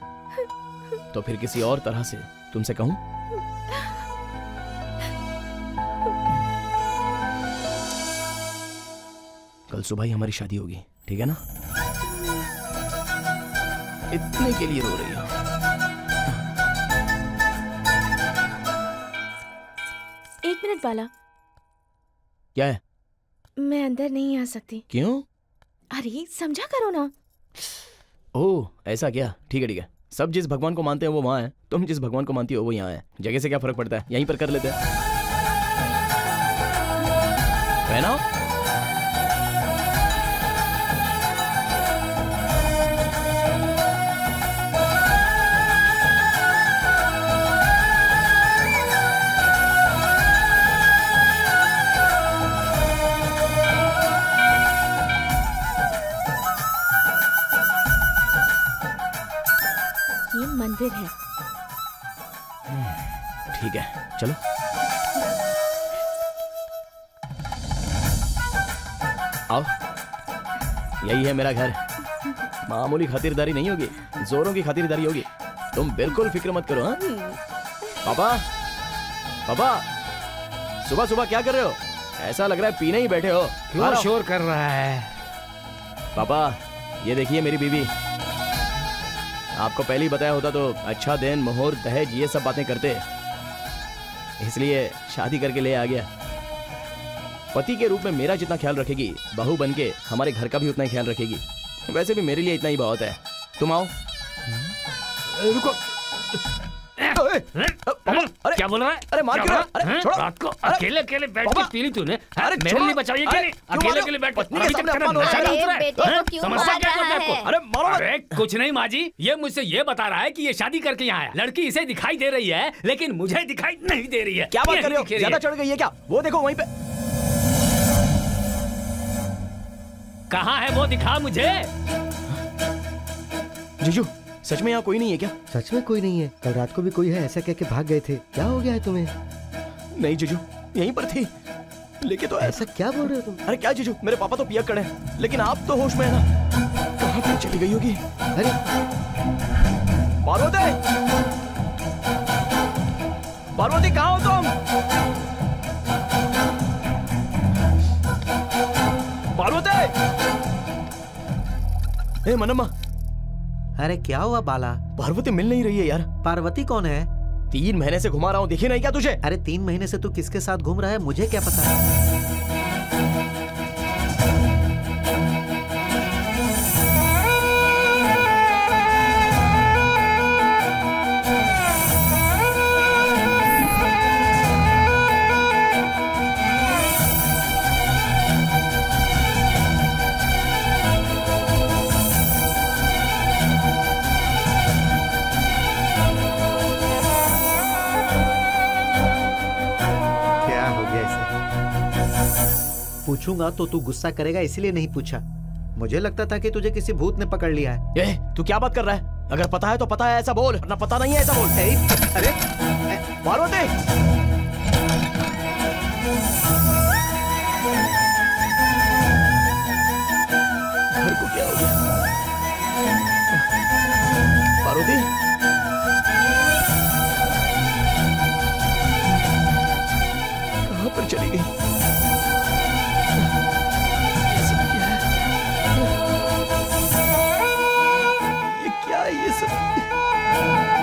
तो फिर किसी और तरह से तुमसे कहूँ? कल सुबह ही हमारी शादी होगी ठीक है ना? इतने के लिए रो रही हो। एक मिनट बाला। क्या है? मैं अंदर नहीं आ सकती। क्यों? अरे समझा करो ना। ओह ऐसा क्या? ठीक है ठीक है। सब जिस भगवान को मानते हैं वो वहाँ है, तुम जिस भगवान को मानती हो वो यहाँ है। जगह से क्या फ़र्क पड़ता है? यहीं पर कर लेते हैं। यही है मेरा घर। मामूली खातिरदारी नहीं होगी जोरों की खातिरदारी होगी। तुम बिल्कुल फ़िक्र मत करो हाँ? पापा पापा सुबह सुबह क्या कर रहे हो? ऐसा लग रहा है पीने ही बैठे हो। क्यों शोर कर रहा है? पापा ये देखिए मेरी बीवी। आपको पहले ही बताया होता तो अच्छा दिन मुहूर्त दहेज ये सब बातें करते। इसलिए शादी करके ले आ गया। पति के रूप में मेरा जितना ख्याल रखेगी बहू बन के हमारे घर का भी उतना ही ख्याल रखेगी। वैसे भी मेरे लिए इतना ही बहुत है। तुम आओ। रुको। अरे क्या बोल रहा है? अरे मार क्यों? अरे छोड़ो। रात को अकेले अकेले बैठ के पापा। पी ली तूने अरे मेरे लिए बचाइए नहीं अकेले अकेले बैठ पत्नी के सामने अपमान हो रहा है। समस्या क्या है आपको? अरे मारो अरे कुछ नहीं माँ जी ये मुझसे ये बता रहा है कि ये शादी करके यहाँ आया लड़की इसे दिखाई दे रही है लेकिन मुझे दिखाई नहीं दे रही है। क्या बात कर रहे हो। ज़्यादा चढ़ गई है क्या? वो देखो वहीं पे। कहाँ है वो दिखा मुझे? जीजू सच में यहाँ कोई नहीं है क्या? सच में कोई नहीं है। कल रात को भी कोई है ऐसा कह के भाग गए थे। क्या हो गया है तुम्हें? नहीं जीजू यहीं पर थी। लेके तो ऐसा क्या बोल रहे हो तुम? अरे क्या जीजू मेरे पापा तो पिया करे हैं लेकिन आप तो होश में है ना। कहाँ पर चली गई होगी? अरे। पार्वती! पार्वती कहाँ हो तुम? ए मनम्मा। अरे क्या हुआ बाला? पार्वती मिल नहीं रही है यार। पार्वती कौन है? तीन महीने से घुमा रहा हूँ देखी नहीं क्या तुझे? अरे तीन महीने से तू किसके साथ घूम रहा है मुझे क्या पता? क्या पूछूँगा तो तू गुस्सा करेगा इसलिए नहीं पूछा। मुझे लगता था कि तुझे किसी भूत ने पकड़ लिया है। ए, तू क्या बात कर रहा है? अगर पता है तो पता है ऐसा बोल ना पता नहीं है ऐसा बोल। अरे पार्वती घर को क्या हो गया? पार्वती कहाँ पर चली गई? ます。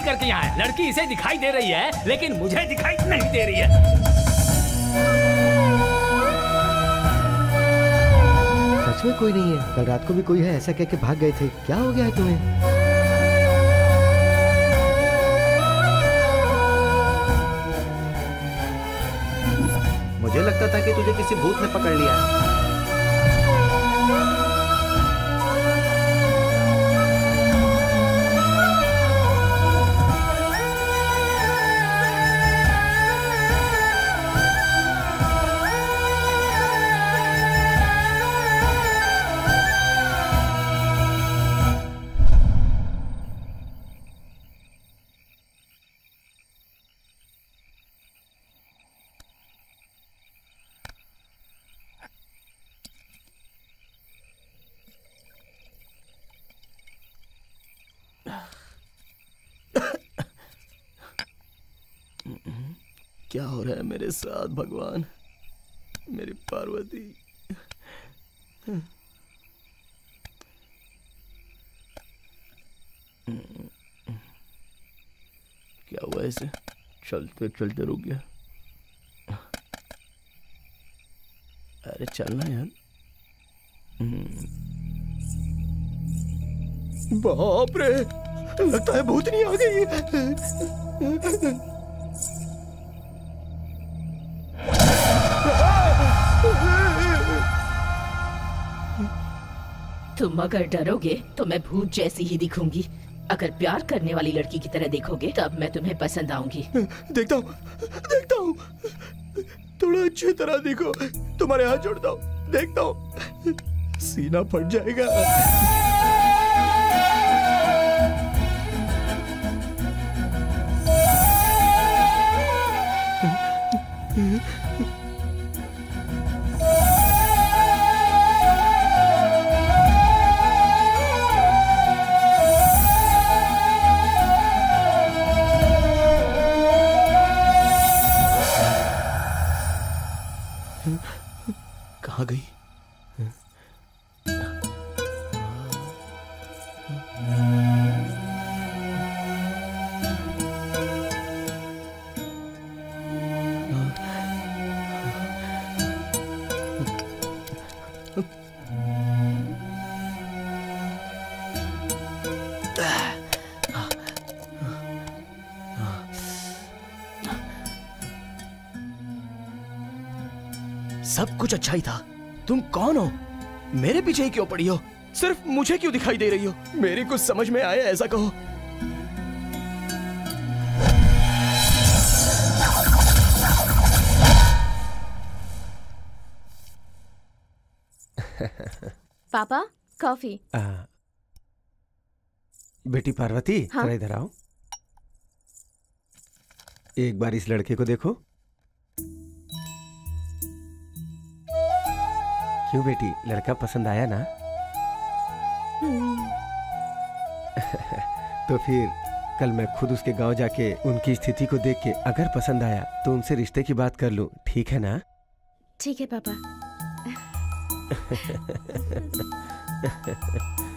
शादी करके यहाँ है। लड़की इसे दिखाई दे रही है, लेकिन मुझे दिखाई नहीं दे रही है। सच में कोई नहीं है। कल रात को भी कोई है ऐसा कह के भाग गए थे। क्या हो गया है तुम्हें? मुझे लगता था कि तुझे किसी भूत ने पकड़ लिया है। इसे चलते चलते रुक गया। अरे, चलना यार। बाप रे! लगता है भूतनी आ गई। तुम अगर डरोगे तो मैं भूत जैसी ही दिखूँगी। अगर प्यार करने वाली लड़की की तरह देखोगे, तब मैं तुम्हें पसंद आऊँगी। देखता हूँ देखता हूँ। थोड़ा अच्छी तरह देखो, तुम्हारे हाथ जोड़ता हूँ देखता हूँ। सीना फट जाएगा। कहाँ अच्छा ही था। तुम कौन हो? मेरे पीछे ही क्यों पड़ी हो? सिर्फ़ मुझे क्यों दिखाई दे रही हो? मेरी कुछ समझ में आया ऐसा कहो। पापा कॉफ़ी। बेटी पार्वती हाँ? इधर आओ। एक बार इस लड़के को देखो। क्यों बेटी लड़का पसंद आया ना? तो फिर कल मैं खुद उसके गाँव जाके उनकी स्थिति को देख के अगर पसंद आया तो उनसे रिश्ते की बात कर लूँ ठीक है ना? ठीक है पापा।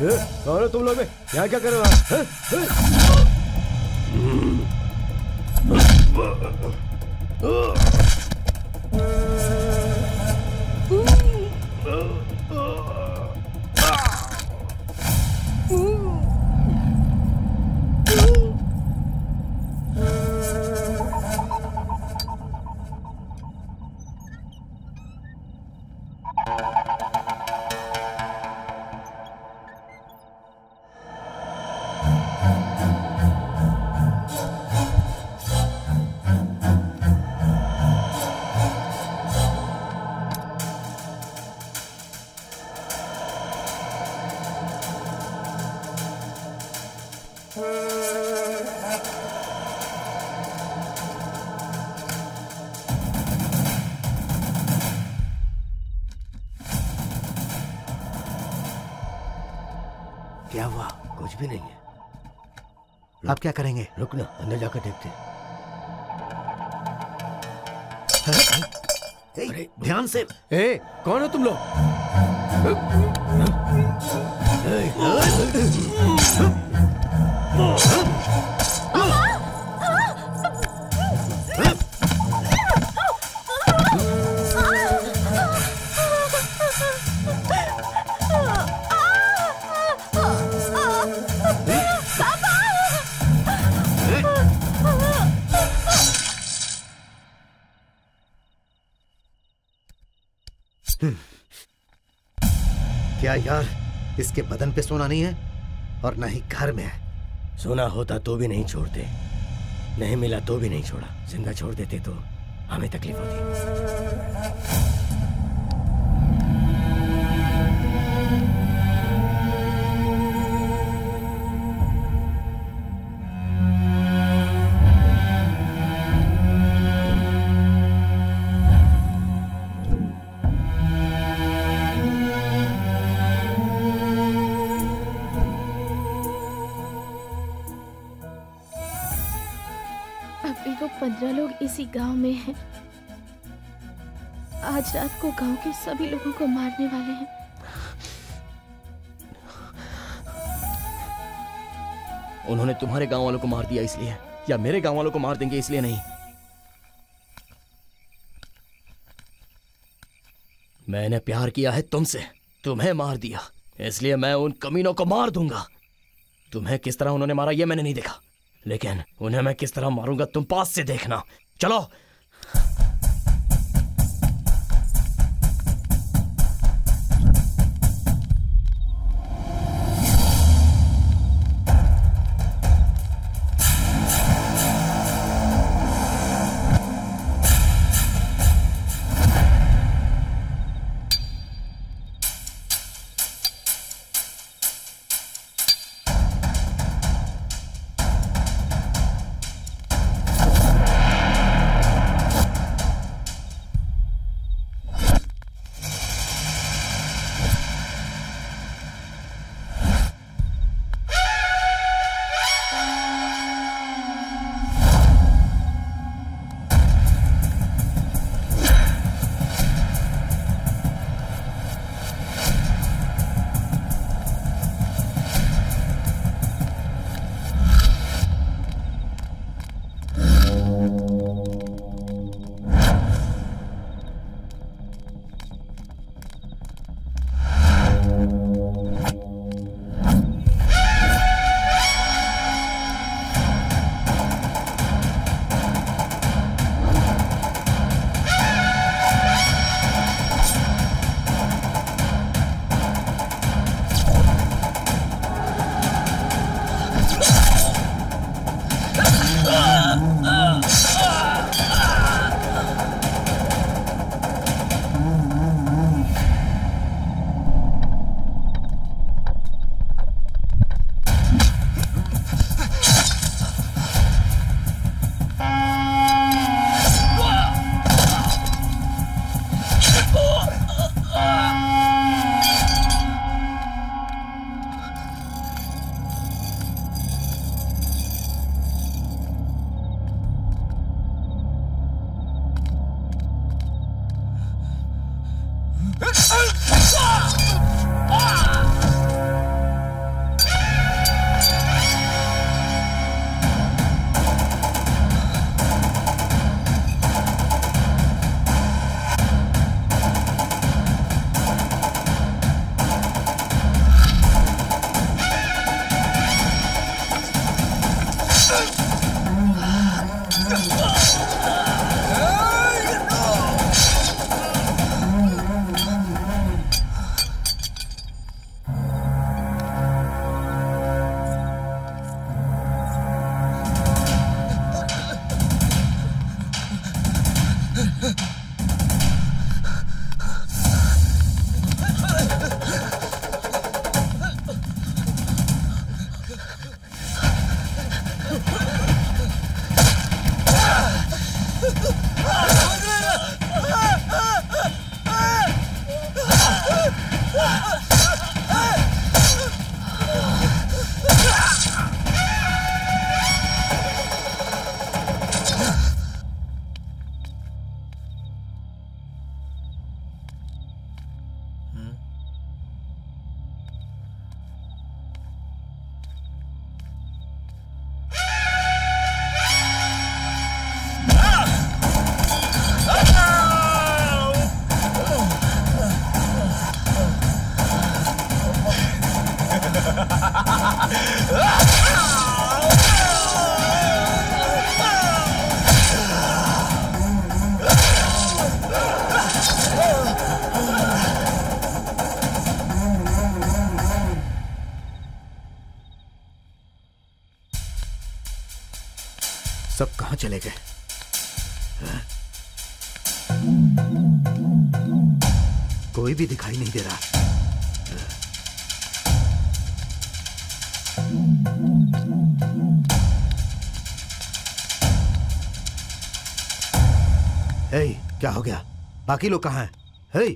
हो? तुम लोग यहाँ क्या कर रहे आप क्या करेंगे? रुकना अंदर जाकर देखते अरे ध्यान से। ए कौन हो तुम लोग? पापा पे सोना नहीं है और ना ही घर में है। सोना होता तो भी नहीं छोड़ते। नहीं मिला तो भी नहीं छोड़ा। ज़िंदा छोड़ देते तो हमें तकलीफ़ होती। गाँव में है। आज रात को गाँव के सभी लोगों को मारने वाले हैं। उन्होंने तुम्हारे गाँव वालों को मार दिया इसलिए, या मेरे गाँव वालों को मार देंगे इसलिए नहीं। मैंने प्यार किया है तुमसे, तुम्हें मार दिया, इसलिए मैं उन कमीनों को मार दूँगा। तुम्हें किस तरह उन्होंने मारा यह मैंने नहीं देखा। लेकिन उन्हें मैं किस तरह मारूँगा, तुम पास से देखना। चलो। कोई भी दिखाई नहीं दे रहा। हे क्या हो गया? बाकी लोग कहाँ हैं? हे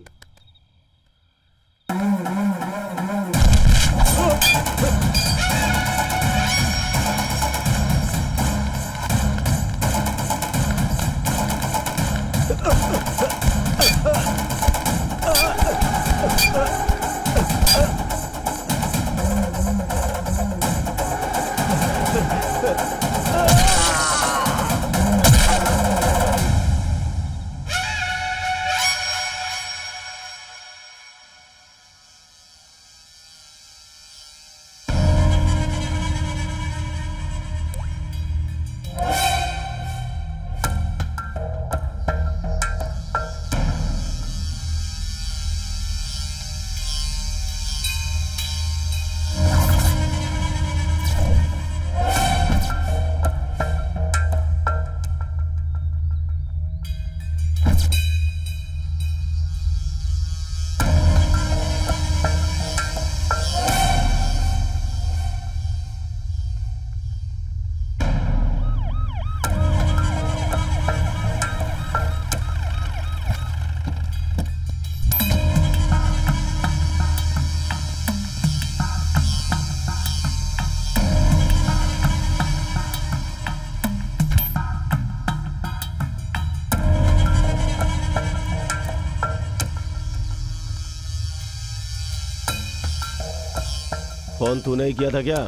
फ़ोन तूने ही किया था क्या?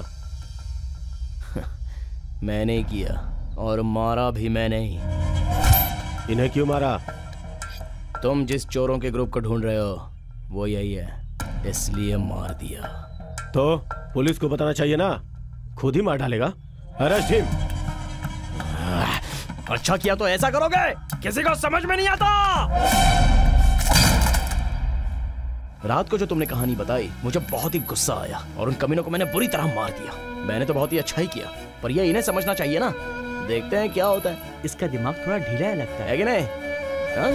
मैंने किया और मारा भी मैंने ही। इन्हें क्यों मारा? तुम जिस चोरों के ग्रुप को ढूंढ रहे हो वो यही है इसलिए मार दिया। तो पुलिस को बताना चाहिए ना? खुद ही मार डालेगा? Arrest him! अच्छा किया तो ऐसा करोगे? किसी को समझ में नहीं आता! रात को जो तुमने कहानी बताई मुझे बहुत ही गुस्सा आया और उन कमीनों को मैंने बुरी तरह मार दिया। मैंने तो बहुत ही अच्छा ही किया पर ये इन्हें समझना चाहिए ना। देखते हैं क्या होता है। इसका दिमाग थोड़ा ढीला है लगता है। कि नहीं? हाँ?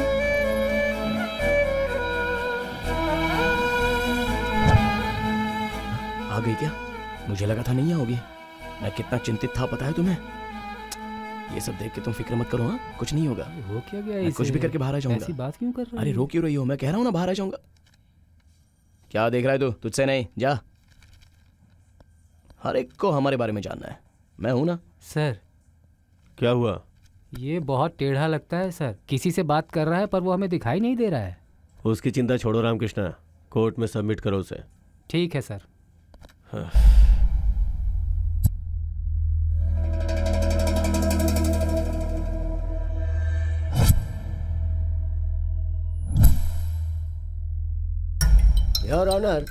आ गई क्या? मुझे लगा था नहीं आओगी। मैं कितना चिंतित था पता है तुम्हें? ये सब देख के तुम फ़िक्र मत करो हाँ? कुछ नहीं होगा। हो क्या गया मैं कुछ भी करके बाहर आ जाऊँगा। ऐसी बात क्यों कर रहा अरे? रो क्यों रही हो? मैं कह रहा हूँ ना बाहर आ जाऊँगा। क्या देख रहा है तू? तुझसे नहीं। जा। हर एक को हमारे बारे में जानना है। मैं हूँ ना? सर। क्या हुआ? ये बहुत टेढ़ा लगता है सर। किसी से बात कर रहा है पर वो हमें दिखाई नहीं दे रहा है। उसकी चिंता छोड़ो रामकृष्णा। कोर्ट में सबमिट करो उसे। ठीक है सर। योर ऑनर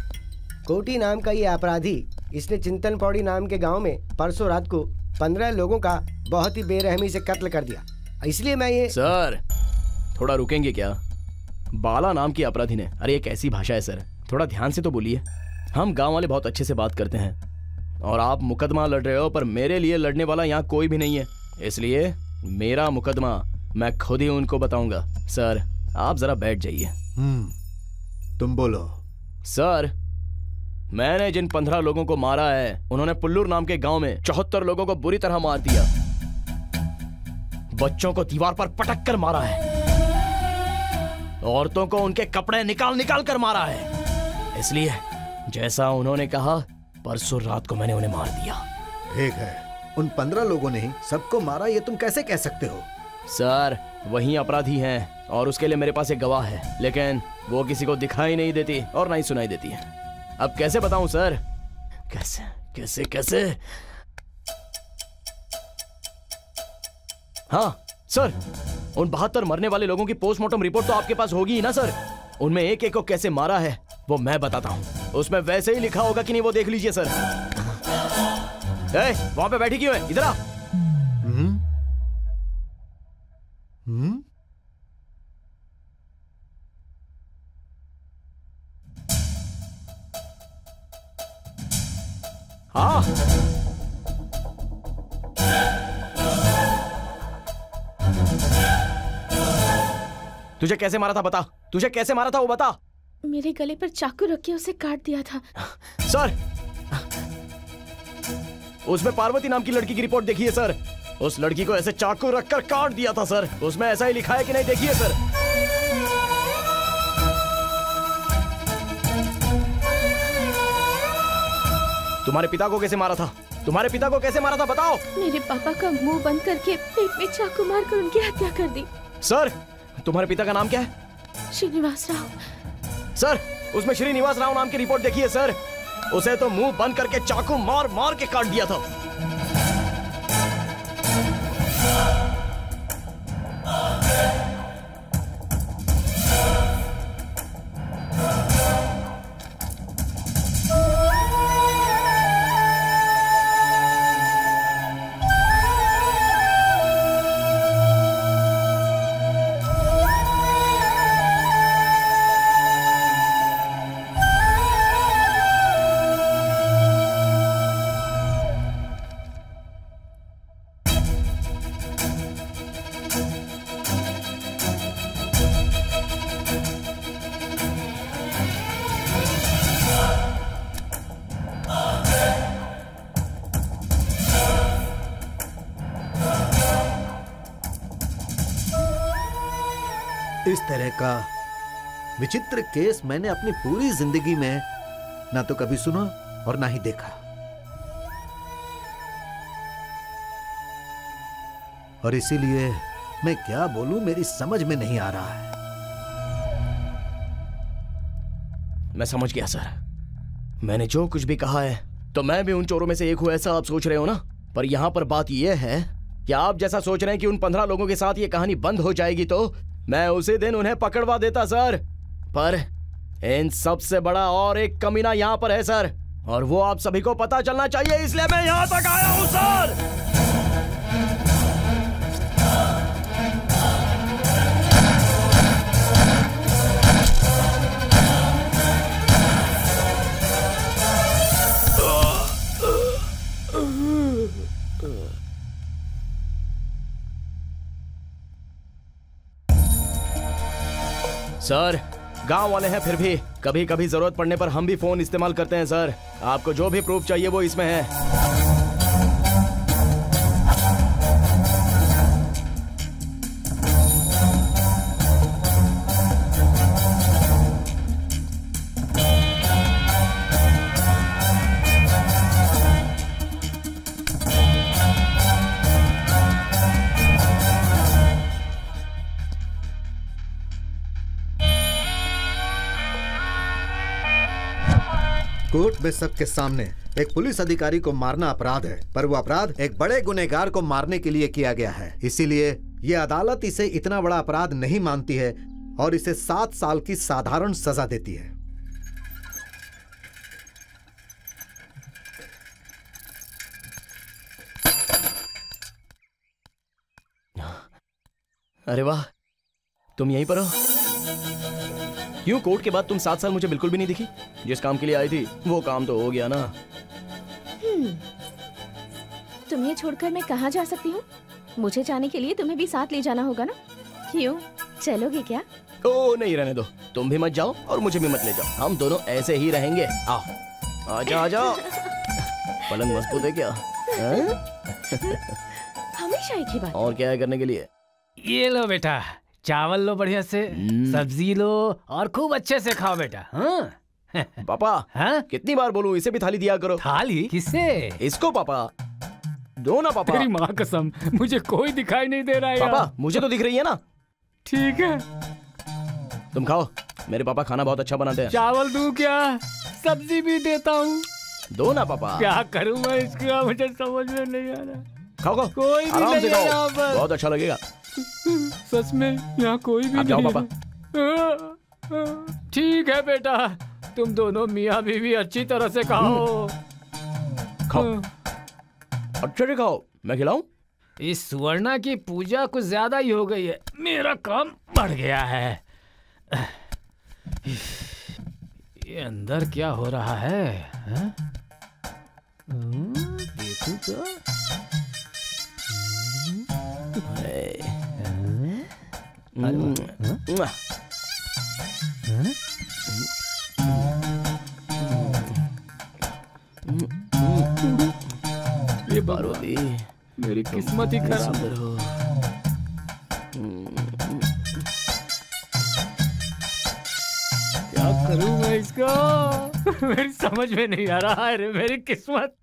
कोटी नाम का ये अपराधी इसने चिंतन पौड़ी नाम के गाँव में परसों रात को पंद्रह लोगों का बहुत ही बेरहमी से कत्ल कर दिया। इसलिए मैं ये सर थोड़ा रुकेंगे क्या? बाला नाम की अपराधी ने अरे ये कैसी भाषा है सर। थोड़ा ध्यान से तो बोलिए। हम गाँव वाले बहुत अच्छे से बात करते हैं। और आप मुकदमा लड़ रहे हो पर मेरे लिए लड़ने वाला यहाँ कोई भी नहीं है। इसलिए मेरा मुकदमा मैं खुद ही उनको बताऊँगा। सर आप जरा बैठ जाइए। हम्म तुम बोलो। सर मैंने जिन पंद्रह लोगों को मारा है उन्होंने पुल्लूर नाम के गाँव में चौहत्तर लोगों को बुरी तरह मार दिया। बच्चों को दीवार पर पटक कर मारा है। औरतों को उनके कपड़े निकाल निकाल कर मारा है। इसलिए जैसा उन्होंने कहा परसों रात को मैंने उन्हें मार दिया। ठीक है। उन पंद्रह लोगों ने सबको मारा ये तुम कैसे कह सकते हो? सर वही अपराधी हैं और उसके लिए मेरे पास एक गवाह है लेकिन वो किसी को दिखाई नहीं देती और ना ही सुनाई देती है। अब कैसे बताऊँ, सर? कैसे? कैसे कैसे? हाँ सर, उन बहत्तर मरने वाले लोगों की पोस्टमार्टम रिपोर्ट तो आपके पास होगी ही ना, सर? उनमें एक एक को कैसे मारा है, वो मैं बताता हूँ। उसमें वैसे ही लिखा होगा कि नहीं, वो देख लीजिए, सर। वहाँ पे बैठी क्यों है? इधर आ। हम्म। हम्म। हाँ। तुझे कैसे मारा था बता? तुझे कैसे मारा था वो बता? मेरे गले पर चाकू रख के उसे काट दिया था। सर। उसमें पार्वती नाम की लड़की की रिपोर्ट देखिए सर। उस लड़की को ऐसे चाकू रखकर काट दिया था सर। उसमें ऐसा ही लिखा है कि नहीं देखिए सर। तुम्हारे पिता को कैसे मारा था? तुम्हारे पिता को कैसे मारा था बताओ। मेरे पापा का मुँह बंद करके पेट में चाकू मार कर उनकी हत्या कर दी। सर तुम्हारे पिता का नाम क्या है? श्रीनिवास राव। सर उसमें श्रीनिवास राव नाम की रिपोर्ट देखिए सर। उसे तो मुँह बंद करके चाकू मार मार के काट दिया था। विचित्र केस मैंने अपनी पूरी ज़िंदगी में ना तो कभी सुना और ना ही देखा। और इसीलिए मैं क्या बोलूँ, मेरी समझ में नहीं आ रहा है। मैं समझ गया, सर। मैंने जो कुछ भी कहा है तो मैं भी उन चोरों में से एक हूँ, ऐसा आप सोच रहे हो ना? पर यहाँ पर बात यह है कि आप जैसा सोच रहे हैं कि उन पंद्रह लोगों के साथ ये कहानी बंद हो जाएगी तो मैं उसी दिन उन्हें पकड़वा देता, सर। पर इन सबसे बड़ा और एक कमीना यहाँ पर है, सर। और वो आप सभी को पता चलना चाहिए, इसलिए मैं यहाँ तक आया हूँ, सर। सर गाँव वाले हैं फिर भी। कभी कभी ज़रूरत पड़ने पर हम भी फ़ोन इस्तेमाल करते हैं, सर। आपको जो भी प्रूफ चाहिए वो इसमें है। कोर्ट में सबके सामने। एक पुलिस अधिकारी को मारना अपराध है, पर वो अपराध एक बड़े गुनेगार को मारने के लिए किया गया है। इसीलिए ये अदालत इसे इतना बड़ा अपराध नहीं मानती है और इसे सात साल की साधारण सजा देती है। अरे वाह, तुम यहीं पर हो? क्यों कोर्ट के बाद तुम सात साल मुझे बिल्कुल भी नहीं दिखी? जिस काम के लिए आई थी वो काम तो हो गया ना। हम्म। तुम्हें छोड़कर मैं कहाँ जा सकती हूँ? मुझे जाने के लिए तुम्हें भी साथ ले जाना होगा ना? क्यों? चलोगे क्या? ओ नहीं रहने दो। तुम भी मत जाओ और मुझे भी मत ले जाओ। हम दोनों ऐसे ही रहेंगे। आओ। आजा आजा। पलंग मज़बूत है क्या? हमेशा एक ही बात। और क्या है करने के लिए? ये लो बेटा। चावल लो बढ़िया से सब्ज़ी लो और खूब अच्छे से खाओ बेटा हाँ। पापा हाँ? कितनी बार बोलूँ इसे भी थाली दिया करो। थाली? किससे? इसको पापा। दो ना पापा। तेरी माँ कसम मुझे कोई दिखाई नहीं दे रहा है पापा मुझे तो दिख रही है ना। ठीक है। तुम खाओ मेरे पापा खाना बहुत अच्छा बनाते हैं। चावल दूँ क्या? सब्ज़ी भी देता हूँ। दो ना पापा। क्या करूँ मैं इसका मुझे समझ में नहीं आ रहा। खाओ खाओ। कोई भी नहीं है बहुत अच्छा लगेगा। सच में यहाँ कोई भी नहीं पापा। है। ठीक है बेटा तुम दोनों मियाँ बीवी अच्छी तरह से खाओ। खाओ। अच्छे से खाओ। मैं खिलाऊं? इस सुवर्णा की पूजा कुछ ज़्यादा ही हो गई है। मेरा काम बढ़ गया है। ये अंदर क्या हो रहा है हाँ? हम्म, देखूँ तो। ये पार्वती, मेरी किस्मत ही खराब हो। क्या करूँ मैं इसका? मेरी समझ में नहीं आ रहा। है मेरी किस्मत।